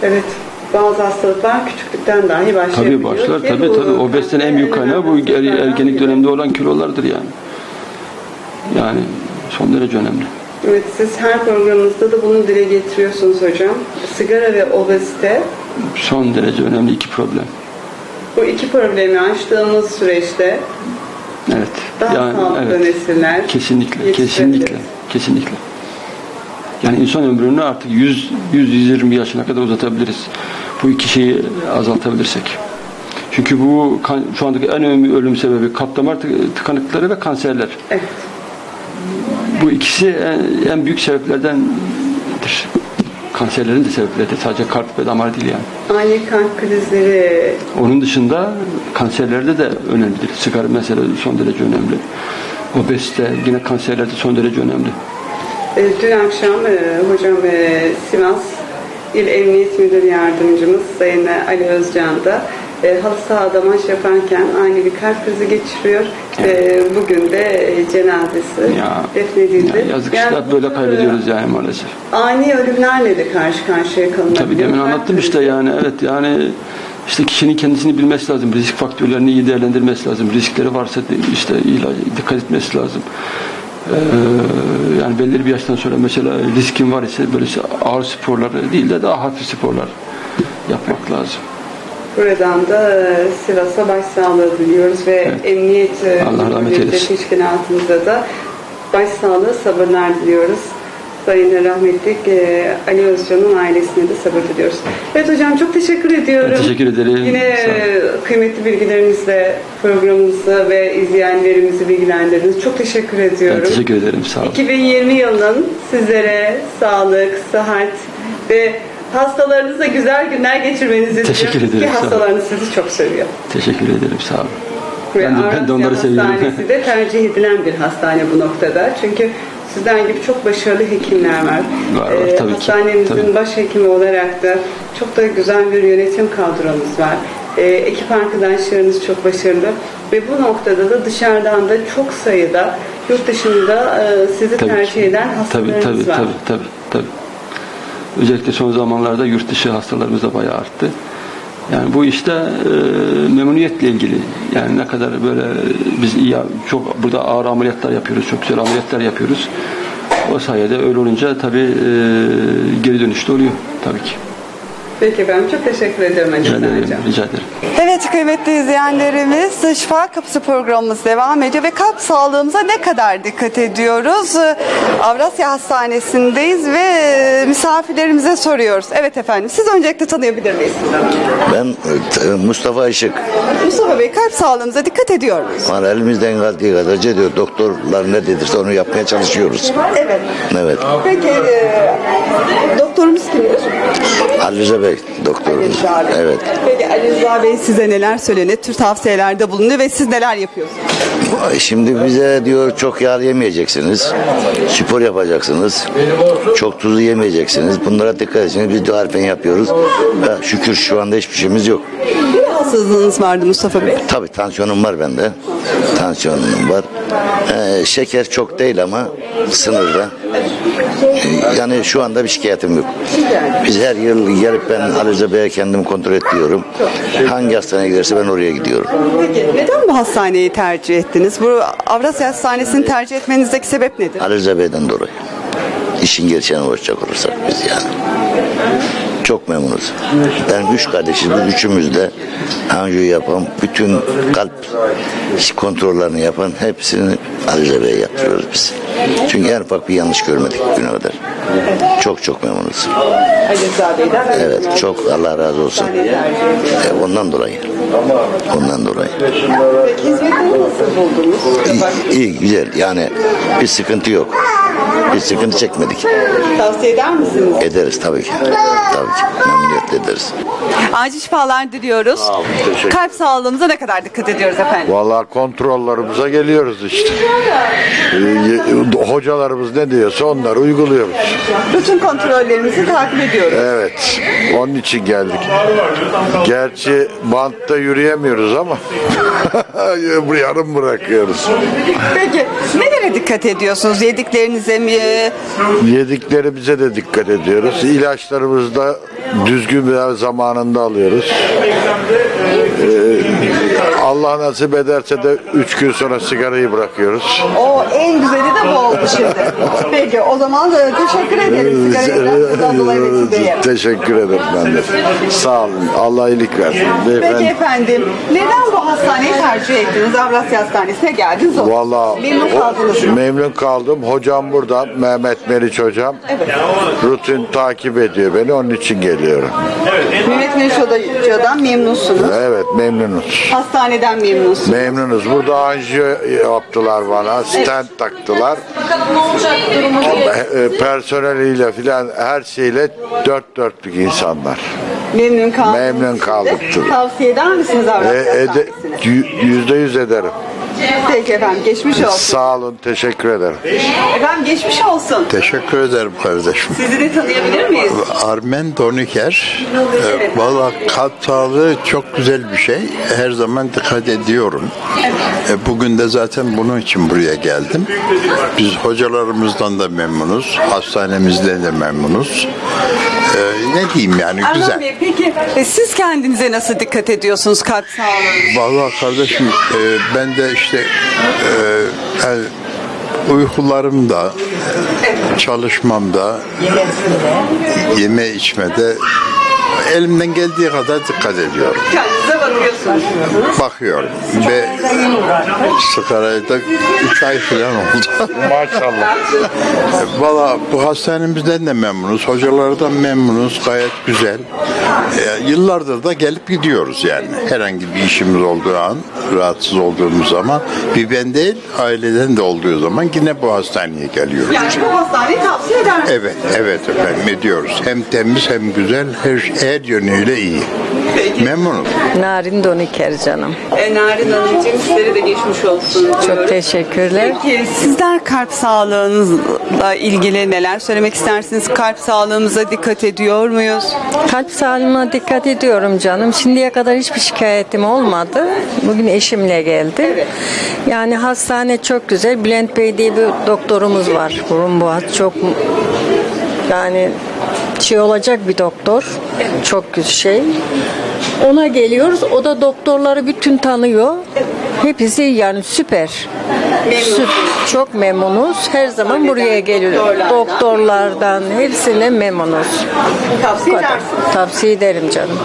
Evet. Bazı hastalıklar küçüklükten dahi başlayabiliyor. Tabii başlar ki tabii tabii. Obesetenin en büyük kaynağı bu er- ergenlik döneminde olan kilolardır yani. Yani son derece önemli. Evet siz her programınızda da bunu dile getiriyorsunuz hocam. Sigara ve obezite Son derece önemli iki problem. bu iki problemi aştığımız süreçte Evet. daha yani sağlıklı evet. nesiller Kesinlikle, kesinlikle, kesinlikle. Yani insan ömrünü artık 100 100-120 yaşına kadar uzatabiliriz. Bu iki şeyi azaltabilirsek. Çünkü bu kan- şu andaki en önemli ölüm sebebi kalp damar tık- tıkanıklıkları ve kanserler. Evet. Bu ikisi en, en büyük sebeplerdendir. Kanserlerin de sebepleridir. Sadece kalp ve damar değil yani. Ani kalp krizleri Onun dışında kanserlerde de önemlidir. Sigara mesela son derece önemli. Obezite yine kanserlerde son derece önemli. E, Dün akşam e, hocam e, Sivas İl Emniyet Müdür Yardımcımız Sayın Ali Özcan da e, halı sahada maç yaparken ani bir kalp krizi geçiriyor. E, bugün de e, cenazesi Ya, defnedildi. ya yazık Yani işte böyle kaybediyoruz yani maalesef. e, Ani ölümlerle de karşı karşıya kalınabiliyor. Tabii demin Kalp anlattım işte yani evet yani işte kişinin kendisini bilmesi lazım. Risk faktörlerini iyi değerlendirmesi lazım. Riskleri varsa işte ilaç, dikkat etmesi lazım. Ee, yani belirli bir yaştan sonra mesela riskin var ise böyle ağır sporlar değil de daha hafif sporlar yapmak lazım. Buradan da e, Sivas'a başsağlığı diliyoruz ve emniyet e, Allah rahmet eylesin. teşkilatımıza da başsağlığı sabırlar diliyoruz. Sayın rahmetlik e, Ali Özcan'ın ailesine de sabır diliyoruz. Evet hocam çok teşekkür ediyorum. Ben teşekkür ederim. Yine e, kıymetli bilgilerinizle programımızı ve izleyenlerimizi bilgilendirdiniz. Çok teşekkür ediyorum. Ben teşekkür ederim. Sağ olun. 2020 yılının sizlere sağlık, sıhhat ve hastalarınızla güzel günler geçirmenizi Teşekkür diliyorum. ederim, Ki hastalarınız sizi çok seviyor. Teşekkür ederim. Sağ olun. Ve Ben de, ben de onları seviyorum. Hastanesi de tercih edilen bir hastane bu noktada. Çünkü sizden gibi çok başarılı hekimler var. Var, var, tabii ki, Hastanemizin tabii. başhekimi olarak da çok da güzel bir yönetim kadromuz var. Ee, ekip arkadaşlarınız çok başarılı. Ve bu noktada da dışarıdan da çok sayıda yurt dışında e, sizi Tabii tercih ki. eden tabii, hastalarınız tabii, var. tabii, tabii, tabii. Özellikle son zamanlarda yurt dışı hastalarımız da bayağı arttı. Yani bu işte e, memnuniyetle ilgili. Yani ne kadar böyle biz iyi, çok burada ağır ameliyatlar yapıyoruz, çok güzel ameliyatlar yapıyoruz. O sayede öyle olunca tabii e, geri dönüşte oluyor tabii ki. Peki ben çok teşekkür ederim Ali Rica ederim, Hocam. rica ederim. Evet kıymetli izleyenlerimiz Şifa Kapısı programımız devam ediyor ve kalp sağlığımıza ne kadar dikkat ediyoruz? Ee, Avrasya Hastanesi'ndeyiz ve misafirlerimize soruyoruz. Evet efendim siz öncelikle tanıyabilir miyiz? Ben e, Mustafa Işık. Mustafa Bey kalp sağlığımıza dikkat ediyor muyuz? Var elimizden geldiği kadar diyor. Doktorlar ne dedirse onu yapmaya çalışıyoruz. Evet. Evet. Peki e, doktorumuz kimdir? Ali Rıza Bey doktorumuz. Rıza Bey. Evet. Peki Ali Rıza Bey size neler söylüyor? Ne tür tavsiyelerde bulunuyor ve siz neler yapıyorsunuz? Şimdi bize diyor çok yağ yemeyeceksiniz. Spor yapacaksınız. Çok tuzlu yemeyeceksiniz. Bunlara dikkat edin. Biz de harfen yapıyoruz. Ve şükür şu anda hiçbir şeyimiz yok. Bir rahatsızlığınız vardı Mustafa Bey. Tabii tansiyonum var bende. Tansiyonum var. Ee, şeker çok değil ama sınırda. Yani şu anda bir şikayetim yok. Biz her yıl gelip ben Ali Rıza Bey'e kendim kontrol ettiriyorum. Hangi hastaneye giderse ben oraya gidiyorum. Peki neden bu hastaneyi tercih ettiniz? Bu Avrasya Hastanesi'ni tercih etmenizdeki sebep nedir? Ali Rıza Bey'den dolayı. İşin gerçeğine bakacak olursak biz yani. Çok memnunuz. Ben üç kardeşiz. Biz üçümüz de anjiyo yapan, bütün kalp kontrollerini yapan hepsini Ali Bey'e yaptırıyoruz biz. Çünkü en ufak bir yanlış görmedik bugüne kadar. Çok çok memnunuz. Evet çok Allah razı olsun. E, ondan dolayı. Ondan dolayı. İyi, iyi güzel yani bir sıkıntı yok. Bir sıkıntı çekmedik. Tavsiye eder misiniz? Ederiz tabii ki. Tabii ki. Memnuniyetle ederiz. Acil şifalar diliyoruz. Kalp sağlığımıza ne kadar dikkat ediyoruz efendim? Vallahi kontrollerimize geliyoruz işte. Ee, Hocalarımız ne diyorsa onları uyguluyoruz. Bütün kontrollerimizi takip ediyoruz. Evet. Onun için geldik. Gerçi bantta yürüyemiyoruz ama yarım bırakıyoruz. Peki nelere dikkat ediyorsunuz? Yediklerinize Ee, Yediklerimize de dikkat ediyoruz. İlaçlarımızı da düzgün bir zamanında alıyoruz. Ee, Allah nasip ederse de 3 gün sonra sigarayı bırakıyoruz. o en güzeli de bu oldu şimdi. Peki o zaman da teşekkür ederiz sigarayı bıraktığınızdan dolayı Metin Bey'e. Teşekkür ederim ben de. Sağ olun. Allah iyilik versin. Peki Beyefendi. efendim, neden bu hastaneyi tercih ettiniz? Avrasya Hastanesi'ne geldiniz. o. Valla Memnun kaldınız mı? memnun kaldım. Hocam burada. Mehmet Meriç hocam. Rutin takip ediyor beni. Onun için geliyorum. Mehmet Meriç Hoca'dan memnunsunuz. Evet memnunuz. Hastaneden memnunsunuz. Memnunuz. Burada anjiyo yaptılar bana. Stent taktılar. E, Personeliyle filan her şeyle dört dörtlük insanlar. Memnun kaldınız. Memnun kaldık. Tavsiye eder misiniz E, ede, Hastanesi'ne? yü- yüzde yüz ederim. Peki efendim, geçmiş olsun. Sağ olun. Teşekkür ederim. Efendim geçmiş olsun. Teşekkür ederim kardeşim. Sizi de tanıyabilir miyiz? Armen Doniker. E, Valla kalp sağlığı çok güzel bir şey. Her zaman dikkat ediyorum. E, bugün de zaten bunun için buraya geldim. Biz hocalarımızdan da memnunuz. Hastanemizden de memnunuz. E, ne diyeyim yani Arman güzel. Bey peki e, siz kendinize nasıl dikkat ediyorsunuz kalp sağlığınıza? Valla kardeşim e, ben de işte e, yani uykularımda, çalışmamda, yeme içmede elimden geldiği kadar dikkat ediyorum. Kendinize bakıyorsunuz. Bakıyorum ve sigarayı da 3 ay falan oldu. Maşallah. Valla bu hastanemizden de memnunuz, hocalardan memnunuz, gayet güzel. E, yıllardır da gelip gidiyoruz yani. Herhangi bir işimiz olduğu an, rahatsız olduğumuz zaman, bir ben değil, aileden de olduğu zaman yine bu hastaneye geliyoruz. Yani bu hastaneyi tavsiye eder misiniz? Evet, evet efendim ediyoruz. Hem temiz hem güzel, her, her yönüyle iyi. Peki. Memnunum. Narin Doniker canım. E, Narin Hanımcığım sizlere de geçmiş olsun. Çok teşekkürler. Peki sizler kalp sağlığınızla ilgili neler söylemek istersiniz? Kalp sağlığımıza dikkat ediyor muyuz? Kalp sağlığıma dikkat ediyorum canım. Şimdiye kadar hiçbir şikayetim olmadı. Bugün eşimle geldim. Yani hastane çok güzel. Bülent Bey diye bir doktorumuz var. Burun boğaz çok yani şey olacak bir doktor. Çok güzel şey. Ona geliyoruz. O da doktorları bütün tanıyor. Hepsi yani süper. Süp- Çok memnunuz. Her zaman buraya geliyoruz. Doktorlardan hepsine memnunuz. Tavsiye? Tavsiye ederim canım.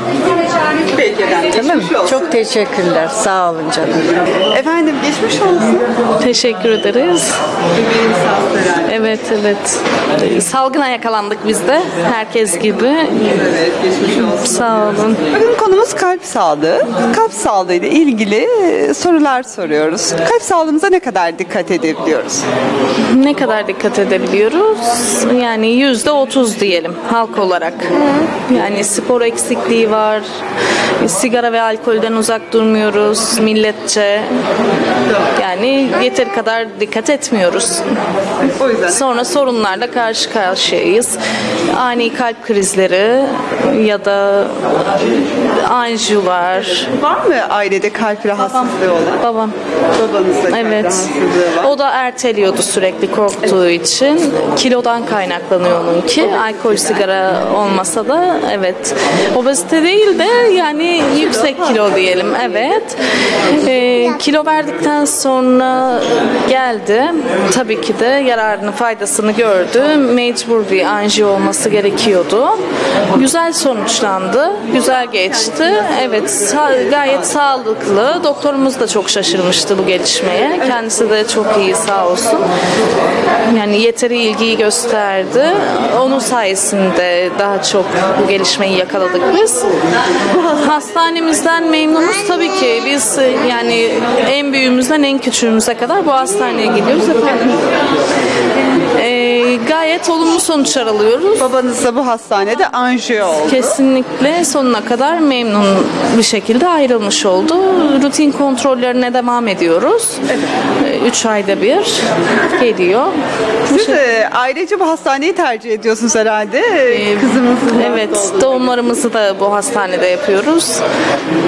Peki efendim. Tamam geçmiş olsun. Çok teşekkürler. Sağ olun canım. Efendim geçmiş olsun. Teşekkür ederiz. Evet evet. Salgına yakalandık biz de. Herkes gibi. Evet geçmiş olsun. Sağ olun. Bugün konumuz kalp sağlığı. Kalp sağlığı ile ilgili e, sorular soruyoruz. Kalp sağlığımıza ne kadar dikkat edebiliyoruz? Ne kadar dikkat edebiliyoruz? Yani yüzde otuz diyelim halk olarak. Yani spor eksikliği var. Sigara ve alkolden uzak durmuyoruz milletçe. Yani yeteri kadar dikkat etmiyoruz. O yüzden Sonra sorunlarla karşı karşıyayız. Ani kalp krizleri ya da anjiyolar. var mı ailede kalp rahatsızlığı olan? Babam Babanızda kalp Evet. rahatsızlığı var. O da erteliyordu sürekli korktuğu için. Kilodan kaynaklanıyor onunki. Alkol, sigara olmasa da evet. Obezite değil de yani yüksek kilo diyelim. Evet. Ee, kilo verdikten sonra geldi. Tabii ki de yararını, faydasını gördü. Mecbur bir anjiyo olması gerekiyordu. Güzel sonuçlandı. Güzel geçti. Evet, gayet sağlıklı. Doktorumuz da çok şaşırmıştı bu gelişmeye. Kendisi de çok iyi sağ olsun. Yani yeteri ilgiyi gösterdi. Onun sayesinde daha çok bu gelişmeyi yakaladık biz. Hastanemizden memnunuz tabii ki. Biz yani en büyüğümüzden en küçüğümüze kadar bu hastaneye gidiyoruz efendim. Ee, gayet olumlu sonuçlar alıyoruz. Babanız da bu hastanede anjiyo oldu. Kesinlikle sonuna kadar memnun bir şekilde ayrılmış oldu. Rutin kontrollerine devam ediyoruz. 3 ayda bir geliyor. Siz e, ailece bu hastaneyi tercih ediyorsunuz herhalde. E, Kızımızın Evet, doğumlarımızı da bu hastanede yapıyoruz.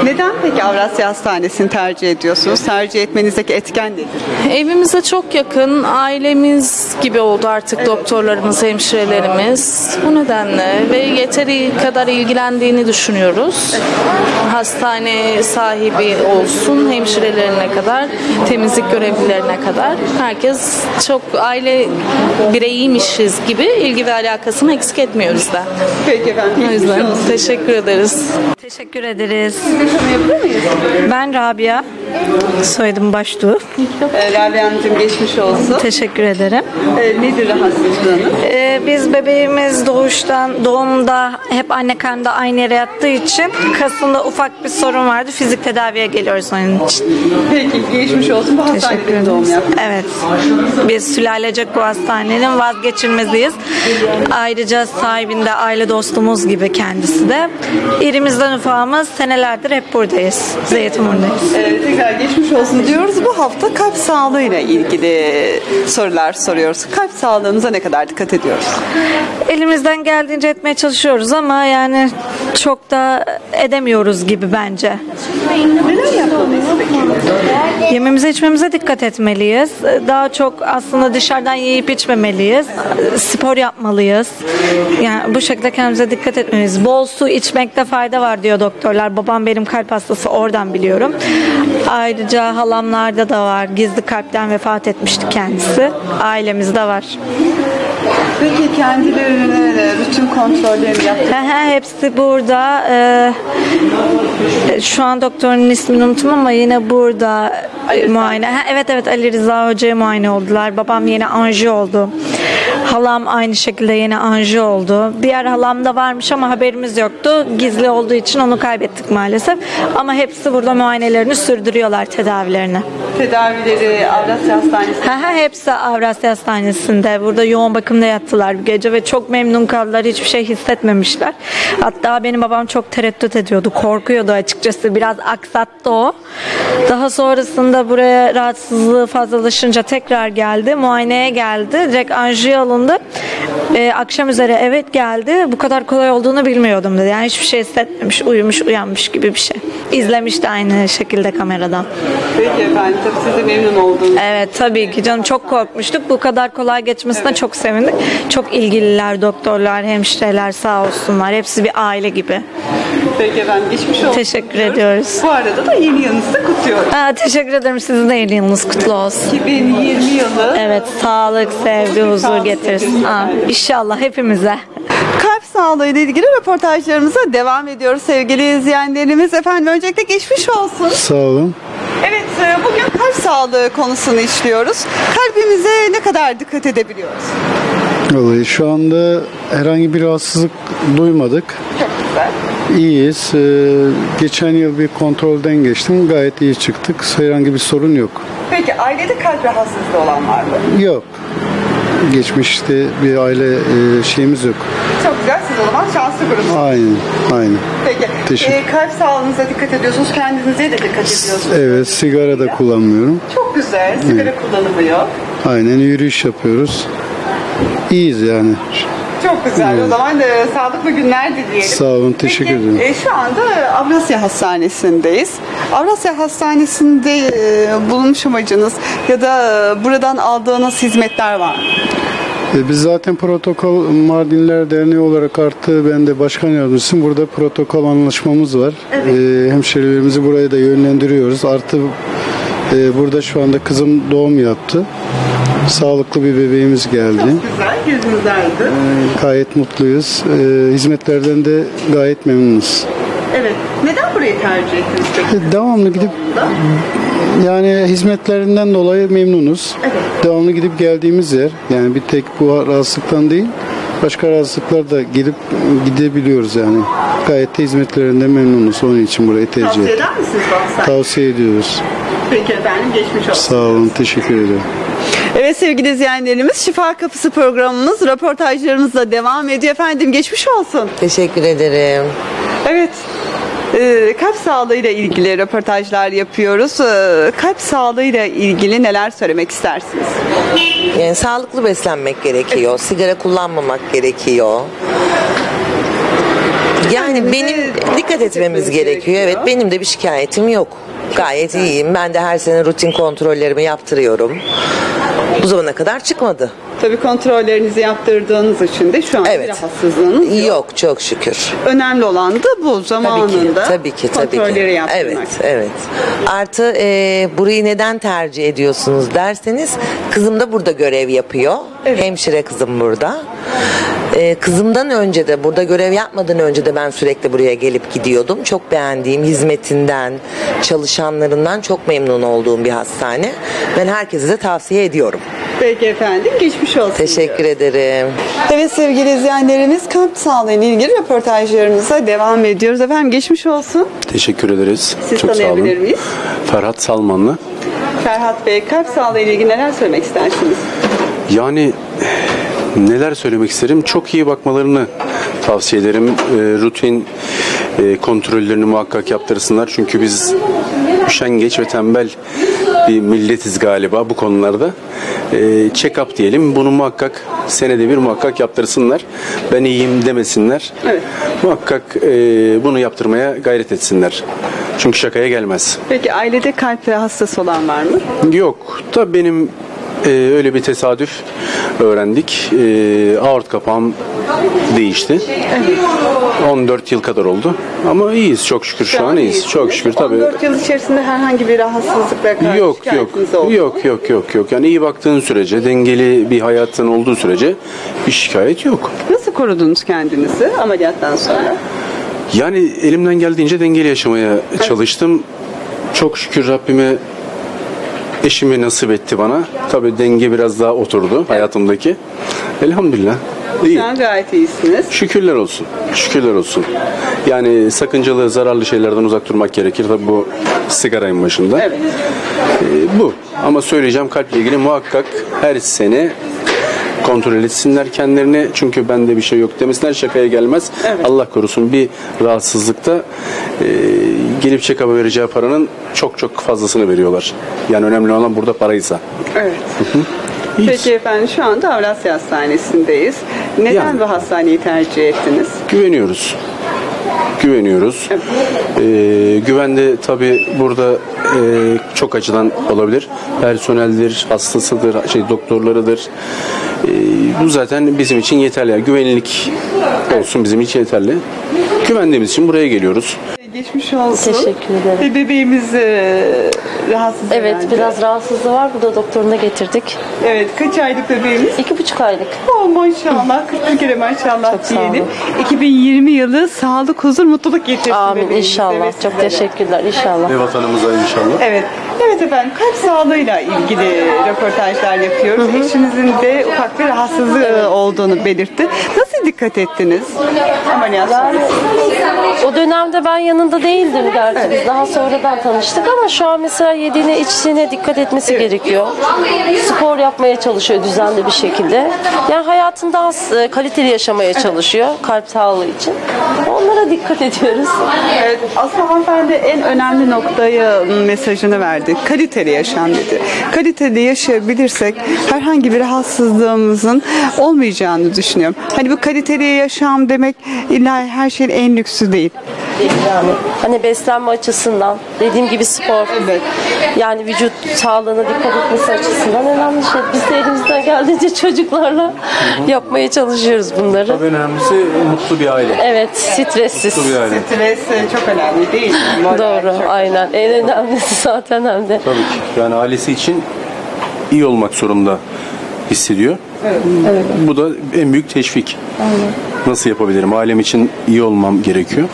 Neden peki Avrasya Hastanesi'ni tercih ediyorsunuz? Tercih etmenizdeki etken nedir? Evimize çok yakın, ailemiz gibi oldu artık doktorlarımız, hemşirelerimiz. Bu nedenle ve yeteri kadar ilgilendiğini düşünüyoruz. Hastane sahibi olsun, hemşirelerine kadar, temizlik görevlilerine kadar. Herkes çok aile bireyiymişiz gibi ilgi ve alakasını eksik etmiyoruz da. Peki efendim. O yüzden teşekkür ederiz. Teşekkür ederiz. Ben Rabia. Soyadım Baştuğ. E, Rabia Hanımcığım geçmiş olsun. Teşekkür ederim. E, nedir rahatsızlığınız? Ee, biz bebeğimiz doğuştan, doğumda hep anne karnında aynı yere yattığı için kasında ufak bir sorun vardı. Fizik tedaviye geliyoruz onun için. Peki geçmiş olsun. Bu Teşekkür hastanede doğum yaptınız. Evet. Biz sülalecek bu hastanenin vazgeçilmeziyiz. Ayrıca sahibinde aile dostumuz gibi kendisi de. İrimizden ufağımız senelerdir hep buradayız. Zeytinburnu'dayız. E, tekrar geçmiş olsun diyoruz. Bu hafta kalp sağlığıyla ilgili sorular soruyoruz. Kalp sağlığımıza ne kadar dikkat ediyoruz? Elimizden geldiğince etmeye çalışıyoruz ama yani çok da edemiyoruz gibi bence. Yememize içmemize dikkat etmeliyiz. Daha çok aslında dışarıdan yiyip içmemeliyiz. Spor yapmalıyız. Yani bu şekilde kendimize dikkat etmeliyiz. Bol su içmekte fayda var diyor doktorlar. Babam benim kalp hastası oradan biliyorum. Ayrıca halamlarda da var. Gizli kalpten vefat etmişti kendisi. Ailemizde var. Peki kendilerine e, rutin kontrollerini yaptı. He he, Hepsi burada. Ee, şu an doktorun ismini unuttum ama yine burada e, muayene. Ha, evet evet Ali Rıza Hoca'ya muayene oldular. Babam yine anji oldu. Halam aynı şekilde yine anji oldu. Diğer halam da varmış ama haberimiz yoktu. Gizli olduğu için onu kaybettik maalesef. Ama hepsi burada muayenelerini sürdürüyorlar tedavilerini. Tedavileri Avrasya Hastanesi. Ha ha hepsi Avrasya Hastanesi'nde. Burada yoğun bakımda yattılar bir gece ve çok memnun kaldılar. Hiçbir şey hissetmemişler. Hatta benim babam çok tereddüt ediyordu. Korkuyordu açıkçası. Biraz aksattı o. Daha sonrasında buraya rahatsızlığı fazlalaşınca tekrar geldi. Muayeneye geldi. Direkt anjiyo alındı. Ee, akşam üzere evet geldi. Bu kadar kolay olduğunu bilmiyordum dedi. Yani hiçbir şey hissetmemiş. Uyumuş uyanmış gibi bir şey. İzlemişti aynı şekilde kameradan. Peki efendim tabii siz de memnun oldunuz. Evet tabii ki canım çok korkmuştuk. Bu kadar kolay geçmesine çok sevindik. Çok ilgililer, doktorlar, hemşireler sağ olsunlar. Hepsi bir aile gibi. Peki efendim geçmiş olsun. Teşekkür ediyoruz. Bu arada da yeni yılınızı da kutluyoruz. Aa, teşekkür ederim. Sizin de yeni yılınız kutlu olsun. 2020 yılı Evet, sağlık, sevgi, huzur getirsin. Aa, inşallah hepimize. kalp sağlığı ile ilgili röportajlarımıza devam ediyoruz sevgili izleyenlerimiz. Efendim öncelikle geçmiş olsun. Sağ olun. Evet e, bugün kalp sağlığı konusunu işliyoruz. Kalbimize ne kadar dikkat edebiliyoruz? Vallahi şu anda herhangi bir rahatsızlık duymadık. Çok güzel. İyiyiz. Ee, geçen yıl bir kontrolden geçtim. Gayet iyi çıktık. Herhangi bir sorun yok. Peki ailede kalp rahatsızlığı olan var mı? Yok. Geçmişte bir aile e, şeyimiz yok. Çok güzel siz o zaman şanslı grupsunuz. Aynen, aynen. Peki Teşekkür- e, kalp sağlığınıza dikkat ediyorsunuz, kendinize de dikkat ediyorsunuz. Evet, sigara da kullanmıyorum. Çok güzel, sigara kullanımı yok. Aynen yürüyüş yapıyoruz. İyiyiz yani. Çok güzel. O zaman e, sağlıklı günler dileyelim. Sağ olun, teşekkür Peki, ederim. e, şu anda Avrasya Hastanesi'ndeyiz. Avrasya Hastanesi'nde e, bulunmuş amacınız ya da e, buradan aldığınız hizmetler var mı? E, Biz zaten protokol Mardinler Derneği olarak artı ben de başkan yardımcısıyım. Burada protokol anlaşmamız var. E, hemşerilerimizi buraya da yönlendiriyoruz. Artı e, burada şu anda kızım doğum yaptı. Sağlıklı bir bebeğimiz geldi. Güzel, gözünüz aydın. Gayet mutluyuz. E, hizmetlerden de gayet memnunuz. Evet. Neden burayı tercih ettiniz peki? E, Devamlı gidip yani hizmetlerinden dolayı memnunuz. Devamlı gidip geldiğimiz yer. Yani bir tek bu rahatsızlıktan değil, başka rahatsızlıklar da gidip gidebiliyoruz yani. Gayet de hizmetlerinden memnunuz. Onun için burayı tercih Tavsiye ettik. eder misiniz hastaneyi? Tavsiye ediyoruz. Peki efendim, geçmiş olsun. Sağ olun, teşekkür ederim. Evet sevgili izleyenlerimiz Şifa Kapısı programımız röportajlarımızla devam ediyor. Efendim geçmiş olsun. Teşekkür ederim. Evet. e, kalp sağlığıyla ilgili röportajlar yapıyoruz. E, kalp sağlığıyla ilgili neler söylemek istersiniz? Yani sağlıklı beslenmek gerekiyor. Sigara kullanmamak gerekiyor. Yani benim dikkat etmemiz gerekiyor. Evet benim de bir şikayetim yok. Gayet iyiyim. Ben de her sene rutin kontrollerimi yaptırıyorum. Bu zamana kadar çıkmadı. Tabii kontrollerinizi yaptırdığınız için de şu an bir rahatsızlığınız yok. Yok çok şükür. Önemli olan da bu zamanında. Tabii ki, tabii ki. kontrolleri yaptırmak. Evet, evet. Artı e, burayı neden tercih ediyorsunuz derseniz kızım da burada görev yapıyor. Hemşire kızım burada. E, kızımdan önce de burada görev yapmadan önce de ben sürekli buraya gelip gidiyordum. Çok beğendiğim hizmetinden, çalışanlarından çok memnun olduğum bir hastane. Ben herkese de tavsiye ediyorum. Peki efendim geçmiş olsun. Teşekkür ederim. Evet sevgili izleyenlerimiz kalp sağlığı ile ilgili röportajlarımıza devam ediyoruz. Efendim geçmiş olsun. Teşekkür ederiz. Siz Çok sağ tanıyabilir olun. miyiz? Ferhat Salmanlı. Ferhat Bey kalp sağlığı ile ilgili neler söylemek istersiniz? Yani neler söylemek isterim? Çok iyi bakmalarını tavsiye ederim. Ee, rutin e, kontrollerini muhakkak yaptırsınlar. Çünkü biz üşengeç ve tembel bir milletiz galiba bu konularda. Ee, check-up diyelim. Bunu muhakkak senede bir muhakkak yaptırsınlar. Ben iyiyim demesinler. Muhakkak e, bunu yaptırmaya gayret etsinler. Çünkü şakaya gelmez. Peki ailede kalp hastası olan var mı? Yok. Tabii benim e, öyle bir tesadüf öğrendik. E, aort kapağım değişti. 14 yıl kadar oldu. Ama iyiyiz çok şükür şu an iyiyiz. Çok şükür tabii. 14 yıl içerisinde herhangi bir rahatsızlıkla karşı Yok yok. şikayetiniz oldu mu? Yok yok yok yok. Yani iyi baktığın sürece, dengeli bir hayatın olduğu sürece bir şikayet yok. Nasıl korudunuz kendinizi ameliyattan sonra? Yani elimden geldiğince dengeli yaşamaya çalıştım. Çok şükür Rabbime eşimi nasip etti bana. Tabii denge biraz daha oturdu hayatımdaki. Elhamdülillah. İyi. Şu an gayet iyisiniz. Şükürler olsun. Şükürler olsun. Yani sakıncalı, zararlı şeylerden uzak durmak gerekir. Tabii bu sigarayın başında. Ee, bu. Ama söyleyeceğim kalple ilgili muhakkak her sene kontrol etsinler kendilerini. Çünkü bende bir şey yok demesinler şakaya gelmez. Allah korusun bir rahatsızlıkta e, gelip check-up'a vereceği paranın çok çok fazlasını veriyorlar. Yani önemli olan burada paraysa. Evet. Peki efendim şu anda Avrasya Hastanesi'ndeyiz. Neden Yani. bu hastaneyi tercih ettiniz? Güveniyoruz. Güveniyoruz. Ee, güven de tabi burada e, çok açıdan olabilir. Personeldir, hastasıdır, şey doktorlarıdır. Ee, bu zaten bizim için yeterli. Yani güvenilik olsun bizim için yeterli. Güvendiğimiz için buraya geliyoruz. Geçmiş olsun. Teşekkür ederim. Ve bebeğimiz e, rahatsız Evet herhalde. biraz rahatsızlığı var. Bu da doktoruna getirdik. Evet kaç aylık bebeğimiz? İki buçuk aylık. Oh maşallah 40 kere maşallah Çok sağ diyelim. olun. 2020 yılı sağlık, huzur, mutluluk getirsin Amin bebeğimize inşallah. ve Çok sizlere. teşekkürler inşallah. Ve vatanımıza inşallah. Evet. Evet efendim kalp sağlığıyla ilgili röportajlar yapıyoruz. Eşinizin de ufak bir rahatsızlığı olduğunu belirtti. Nasıl dikkat ettiniz? Ameliyat sonrası. O dönemde ben yanında değildim gerçi. Biz daha sonradan tanıştık ama şu an mesela yediğine içtiğine dikkat etmesi gerekiyor. Spor yapmaya çalışıyor düzenli bir şekilde. Yani hayatını daha e, kaliteli yaşamaya çalışıyor kalp sağlığı için. Onlara dikkat ediyoruz. Evet, aslında hanımefendi en önemli noktayı mesajını verdi. Kaliteli yaşam dedi. Kaliteli yaşayabilirsek herhangi bir rahatsızlığımızın olmayacağını düşünüyorum. Hani bu kaliteli yaşam demek illa her şeyin en lüksü değil. Yani hani beslenme açısından dediğim gibi spor. Yani vücut sağlığına dikkat etmesi açısından önemli şey. Biz de elimizden geldiğince çocuklarla yapmaya çalışıyoruz bunları. Tabii önemlisi mutlu bir aile. Evet, stressiz. Mutlu bir aile. Stres çok önemli değil. Doğru, aynen. En önemlisi zaten hem de. Tabii ki. Yani ailesi için iyi olmak zorunda hissediyor. Evet. Bu da en büyük teşvik. Nasıl yapabilirim? Ailem için iyi olmam gerekiyor.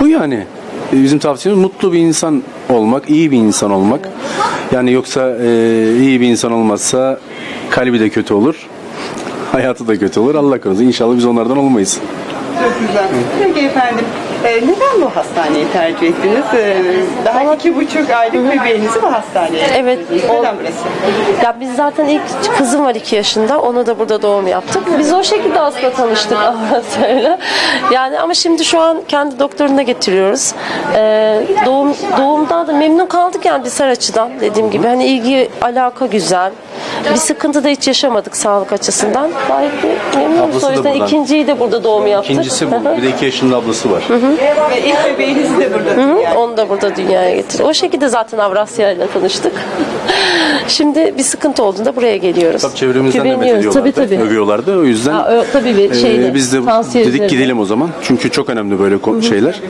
Bu yani. E, Bizim tavsiyemiz mutlu bir insan olmak, iyi bir insan olmak. Yani yoksa e, iyi bir insan olmazsa kalbi de kötü olur. Hayatı da kötü olur. Allah korusun. İnşallah biz onlardan olmayız. Çok güzel. Peki efendim, e, neden bu hastaneyi tercih ettiniz? E, daha iki buçuk aylık bebeğinizi bu hastaneye Evet. getirdiniz. Neden burası? Ya biz zaten ilk kızım var iki yaşında. Onu da burada doğum yaptık. Biz o şekilde aslında tanıştık Avrasa'yla. Yani ama şimdi şu an kendi doktoruna getiriyoruz. Ee, doğum doğumdan da memnun kaldık yani biz her açıdan dediğim gibi. Hani ilgi alaka güzel. Bir sıkıntı da hiç yaşamadık sağlık açısından. Gayet de memnunuz. Ablası O da yüzden buradan. ikinciyi de burada doğum yaptık. İkincisi bu. Bir de iki yaşında ablası var. Ve ilk bebeğinizi de burada Hı hı, Onu da burada dünyaya getirdik. O şekilde zaten Avrasya ile tanıştık. Şimdi bir sıkıntı olduğunda buraya geliyoruz. Tabii çevremizden de Güveniyoruz. methediyorlardı. Tabii tabii. Övüyorlardı. O yüzden Ha, ö- tabii bir e, şeyle, biz de tavsiye dedik üzerine. gidelim o zaman. Çünkü çok önemli böyle ko- şeyler.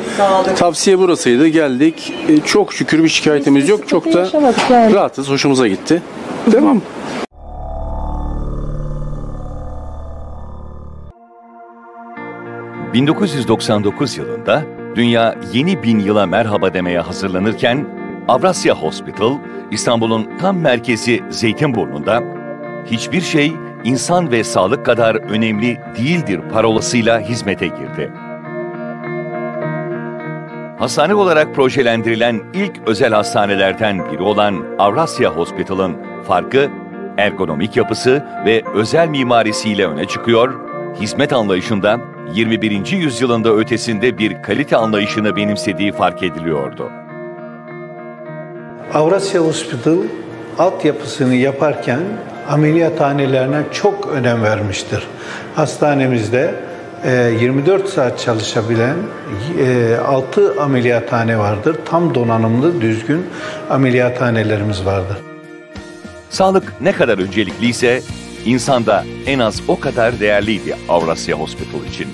Tavsiye burasıydı. Geldik. E, çok şükür bir şikayetimiz yok. Çok da yaşamadık yani. rahatız. Hoşumuza gitti. Devam. ...1999 yılında dünya yeni bin yıla merhaba demeye hazırlanırken... ...Avrasya Hospital, İstanbul'un tam merkezi Zeytinburnu'nda... ...hiçbir şey insan ve sağlık kadar önemli değildir parolasıyla hizmete girdi. Hastane olarak projelendirilen ilk özel hastanelerden biri olan Avrasya Hospital'ın farkı ergonomik yapısı ve özel mimarisiyle öne çıkıyor, hizmet anlayışında 21. yüzyılında ötesinde bir kalite anlayışını benimsediği fark ediliyordu. Avrasya Hospital altyapısını yaparken ameliyathanelerine çok önem vermiştir. Hastanemizde e, 24 saat çalışabilen 6 ameliyathane vardır. Tam donanımlı, düzgün ameliyathanelerimiz vardır. Sağlık ne kadar öncelikliyse insan da en az o kadar değerliydi Avrasya Hospital için.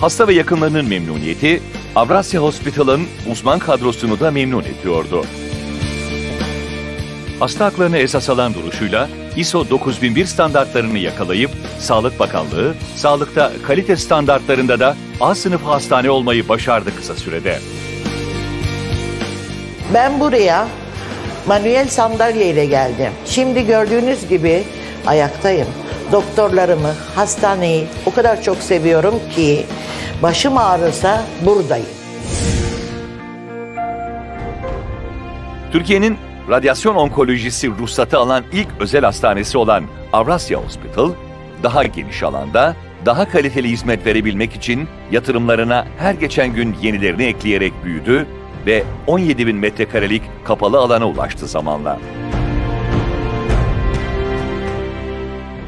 Hasta ve yakınlarının memnuniyeti Avrasya Hospital'ın uzman kadrosunu da memnun ediyordu. Hasta haklarını esas alan duruşuyla ISO 9001 standartlarını yakalayıp Sağlık Bakanlığı, sağlıkta kalite standartlarında da A sınıfı hastane olmayı başardı kısa sürede. Ben buraya manuel sandalye ile geldim. Şimdi gördüğünüz gibi ayaktayım. Doktorlarımı, hastaneyi o kadar çok seviyorum ki başım ağrırsa buradayım. Türkiye'nin radyasyon onkolojisi ruhsatı alan ilk özel hastanesi olan Avrasya Hospital, daha geniş alanda, daha kaliteli hizmet verebilmek için yatırımlarına her geçen gün yenilerini ekleyerek büyüdü ve 17 bin metrekarelik kapalı alana ulaştı zamanla.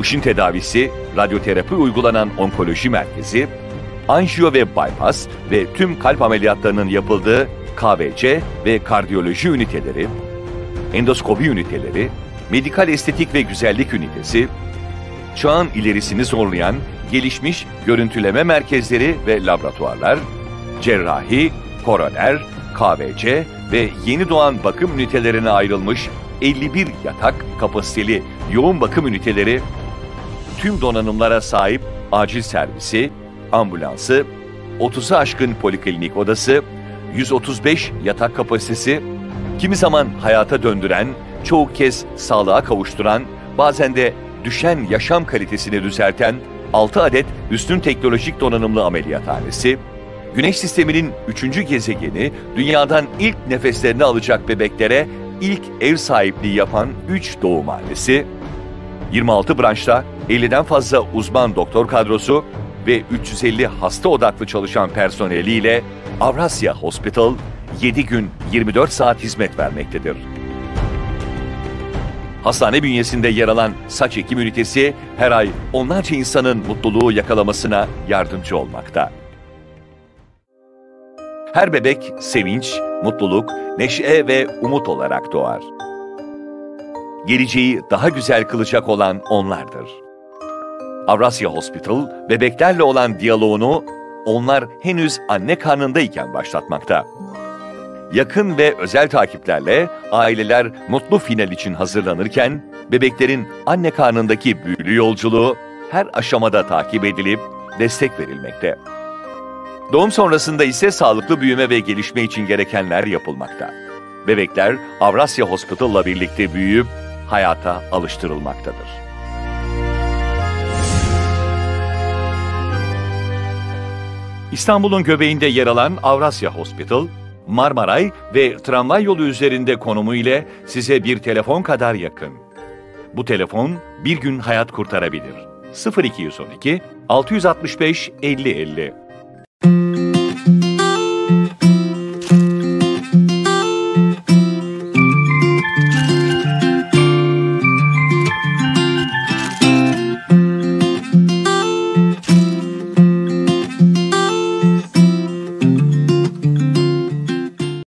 Işın tedavisi, radyoterapi uygulanan onkoloji merkezi, anjiyo ve bypass ve tüm kalp ameliyatlarının yapıldığı KVC ve kardiyoloji üniteleri, endoskopi üniteleri, medikal estetik ve güzellik ünitesi, çağın ilerisini zorlayan gelişmiş görüntüleme merkezleri ve laboratuvarlar, cerrahi, koroner, KVC ve yeni doğan bakım ünitelerine ayrılmış 51 yatak kapasiteli yoğun bakım üniteleri, tüm donanımlara sahip acil servisi, ambulansı, 30'u aşkın poliklinik odası, 135 yatak kapasitesi, kimi zaman hayata döndüren, çoğu kez sağlığa kavuşturan, bazen de düşen yaşam kalitesini düzelten 6 adet üstün teknolojik donanımlı ameliyathanesi, Güneş sisteminin 3. gezegeni, dünyadan ilk nefeslerini alacak bebeklere ilk ev sahipliği yapan 3 doğumhanesi, 26 branşta 50'den fazla uzman doktor kadrosu ve 350 hasta odaklı çalışan personeliyle Avrasya Hospital 7 gün 24 saat hizmet vermektedir. Hastane bünyesinde yer alan saç ekim ünitesi her ay onlarca insanın mutluluğu yakalamasına yardımcı olmakta. Her bebek sevinç, mutluluk, neşe ve umut olarak doğar. Geleceği daha güzel kılacak olan onlardır. Avrasya Hospital, bebeklerle olan diyaloğunu onlar henüz anne karnındayken başlatmakta. Yakın ve özel takiplerle aileler mutlu final için hazırlanırken, bebeklerin anne karnındaki büyülü yolculuğu her aşamada takip edilip destek verilmekte. Doğum sonrasında ise sağlıklı büyüme ve gelişme için gerekenler yapılmakta. Bebekler Avrasya Hospital'la birlikte büyüyüp hayata alıştırılmaktadır. İstanbul'un göbeğinde yer alan Avrasya Hospital, Marmaray ve tramvay yolu üzerinde konumu ile size bir telefon kadar yakın. Bu telefon bir gün hayat kurtarabilir. 0212 665 50 50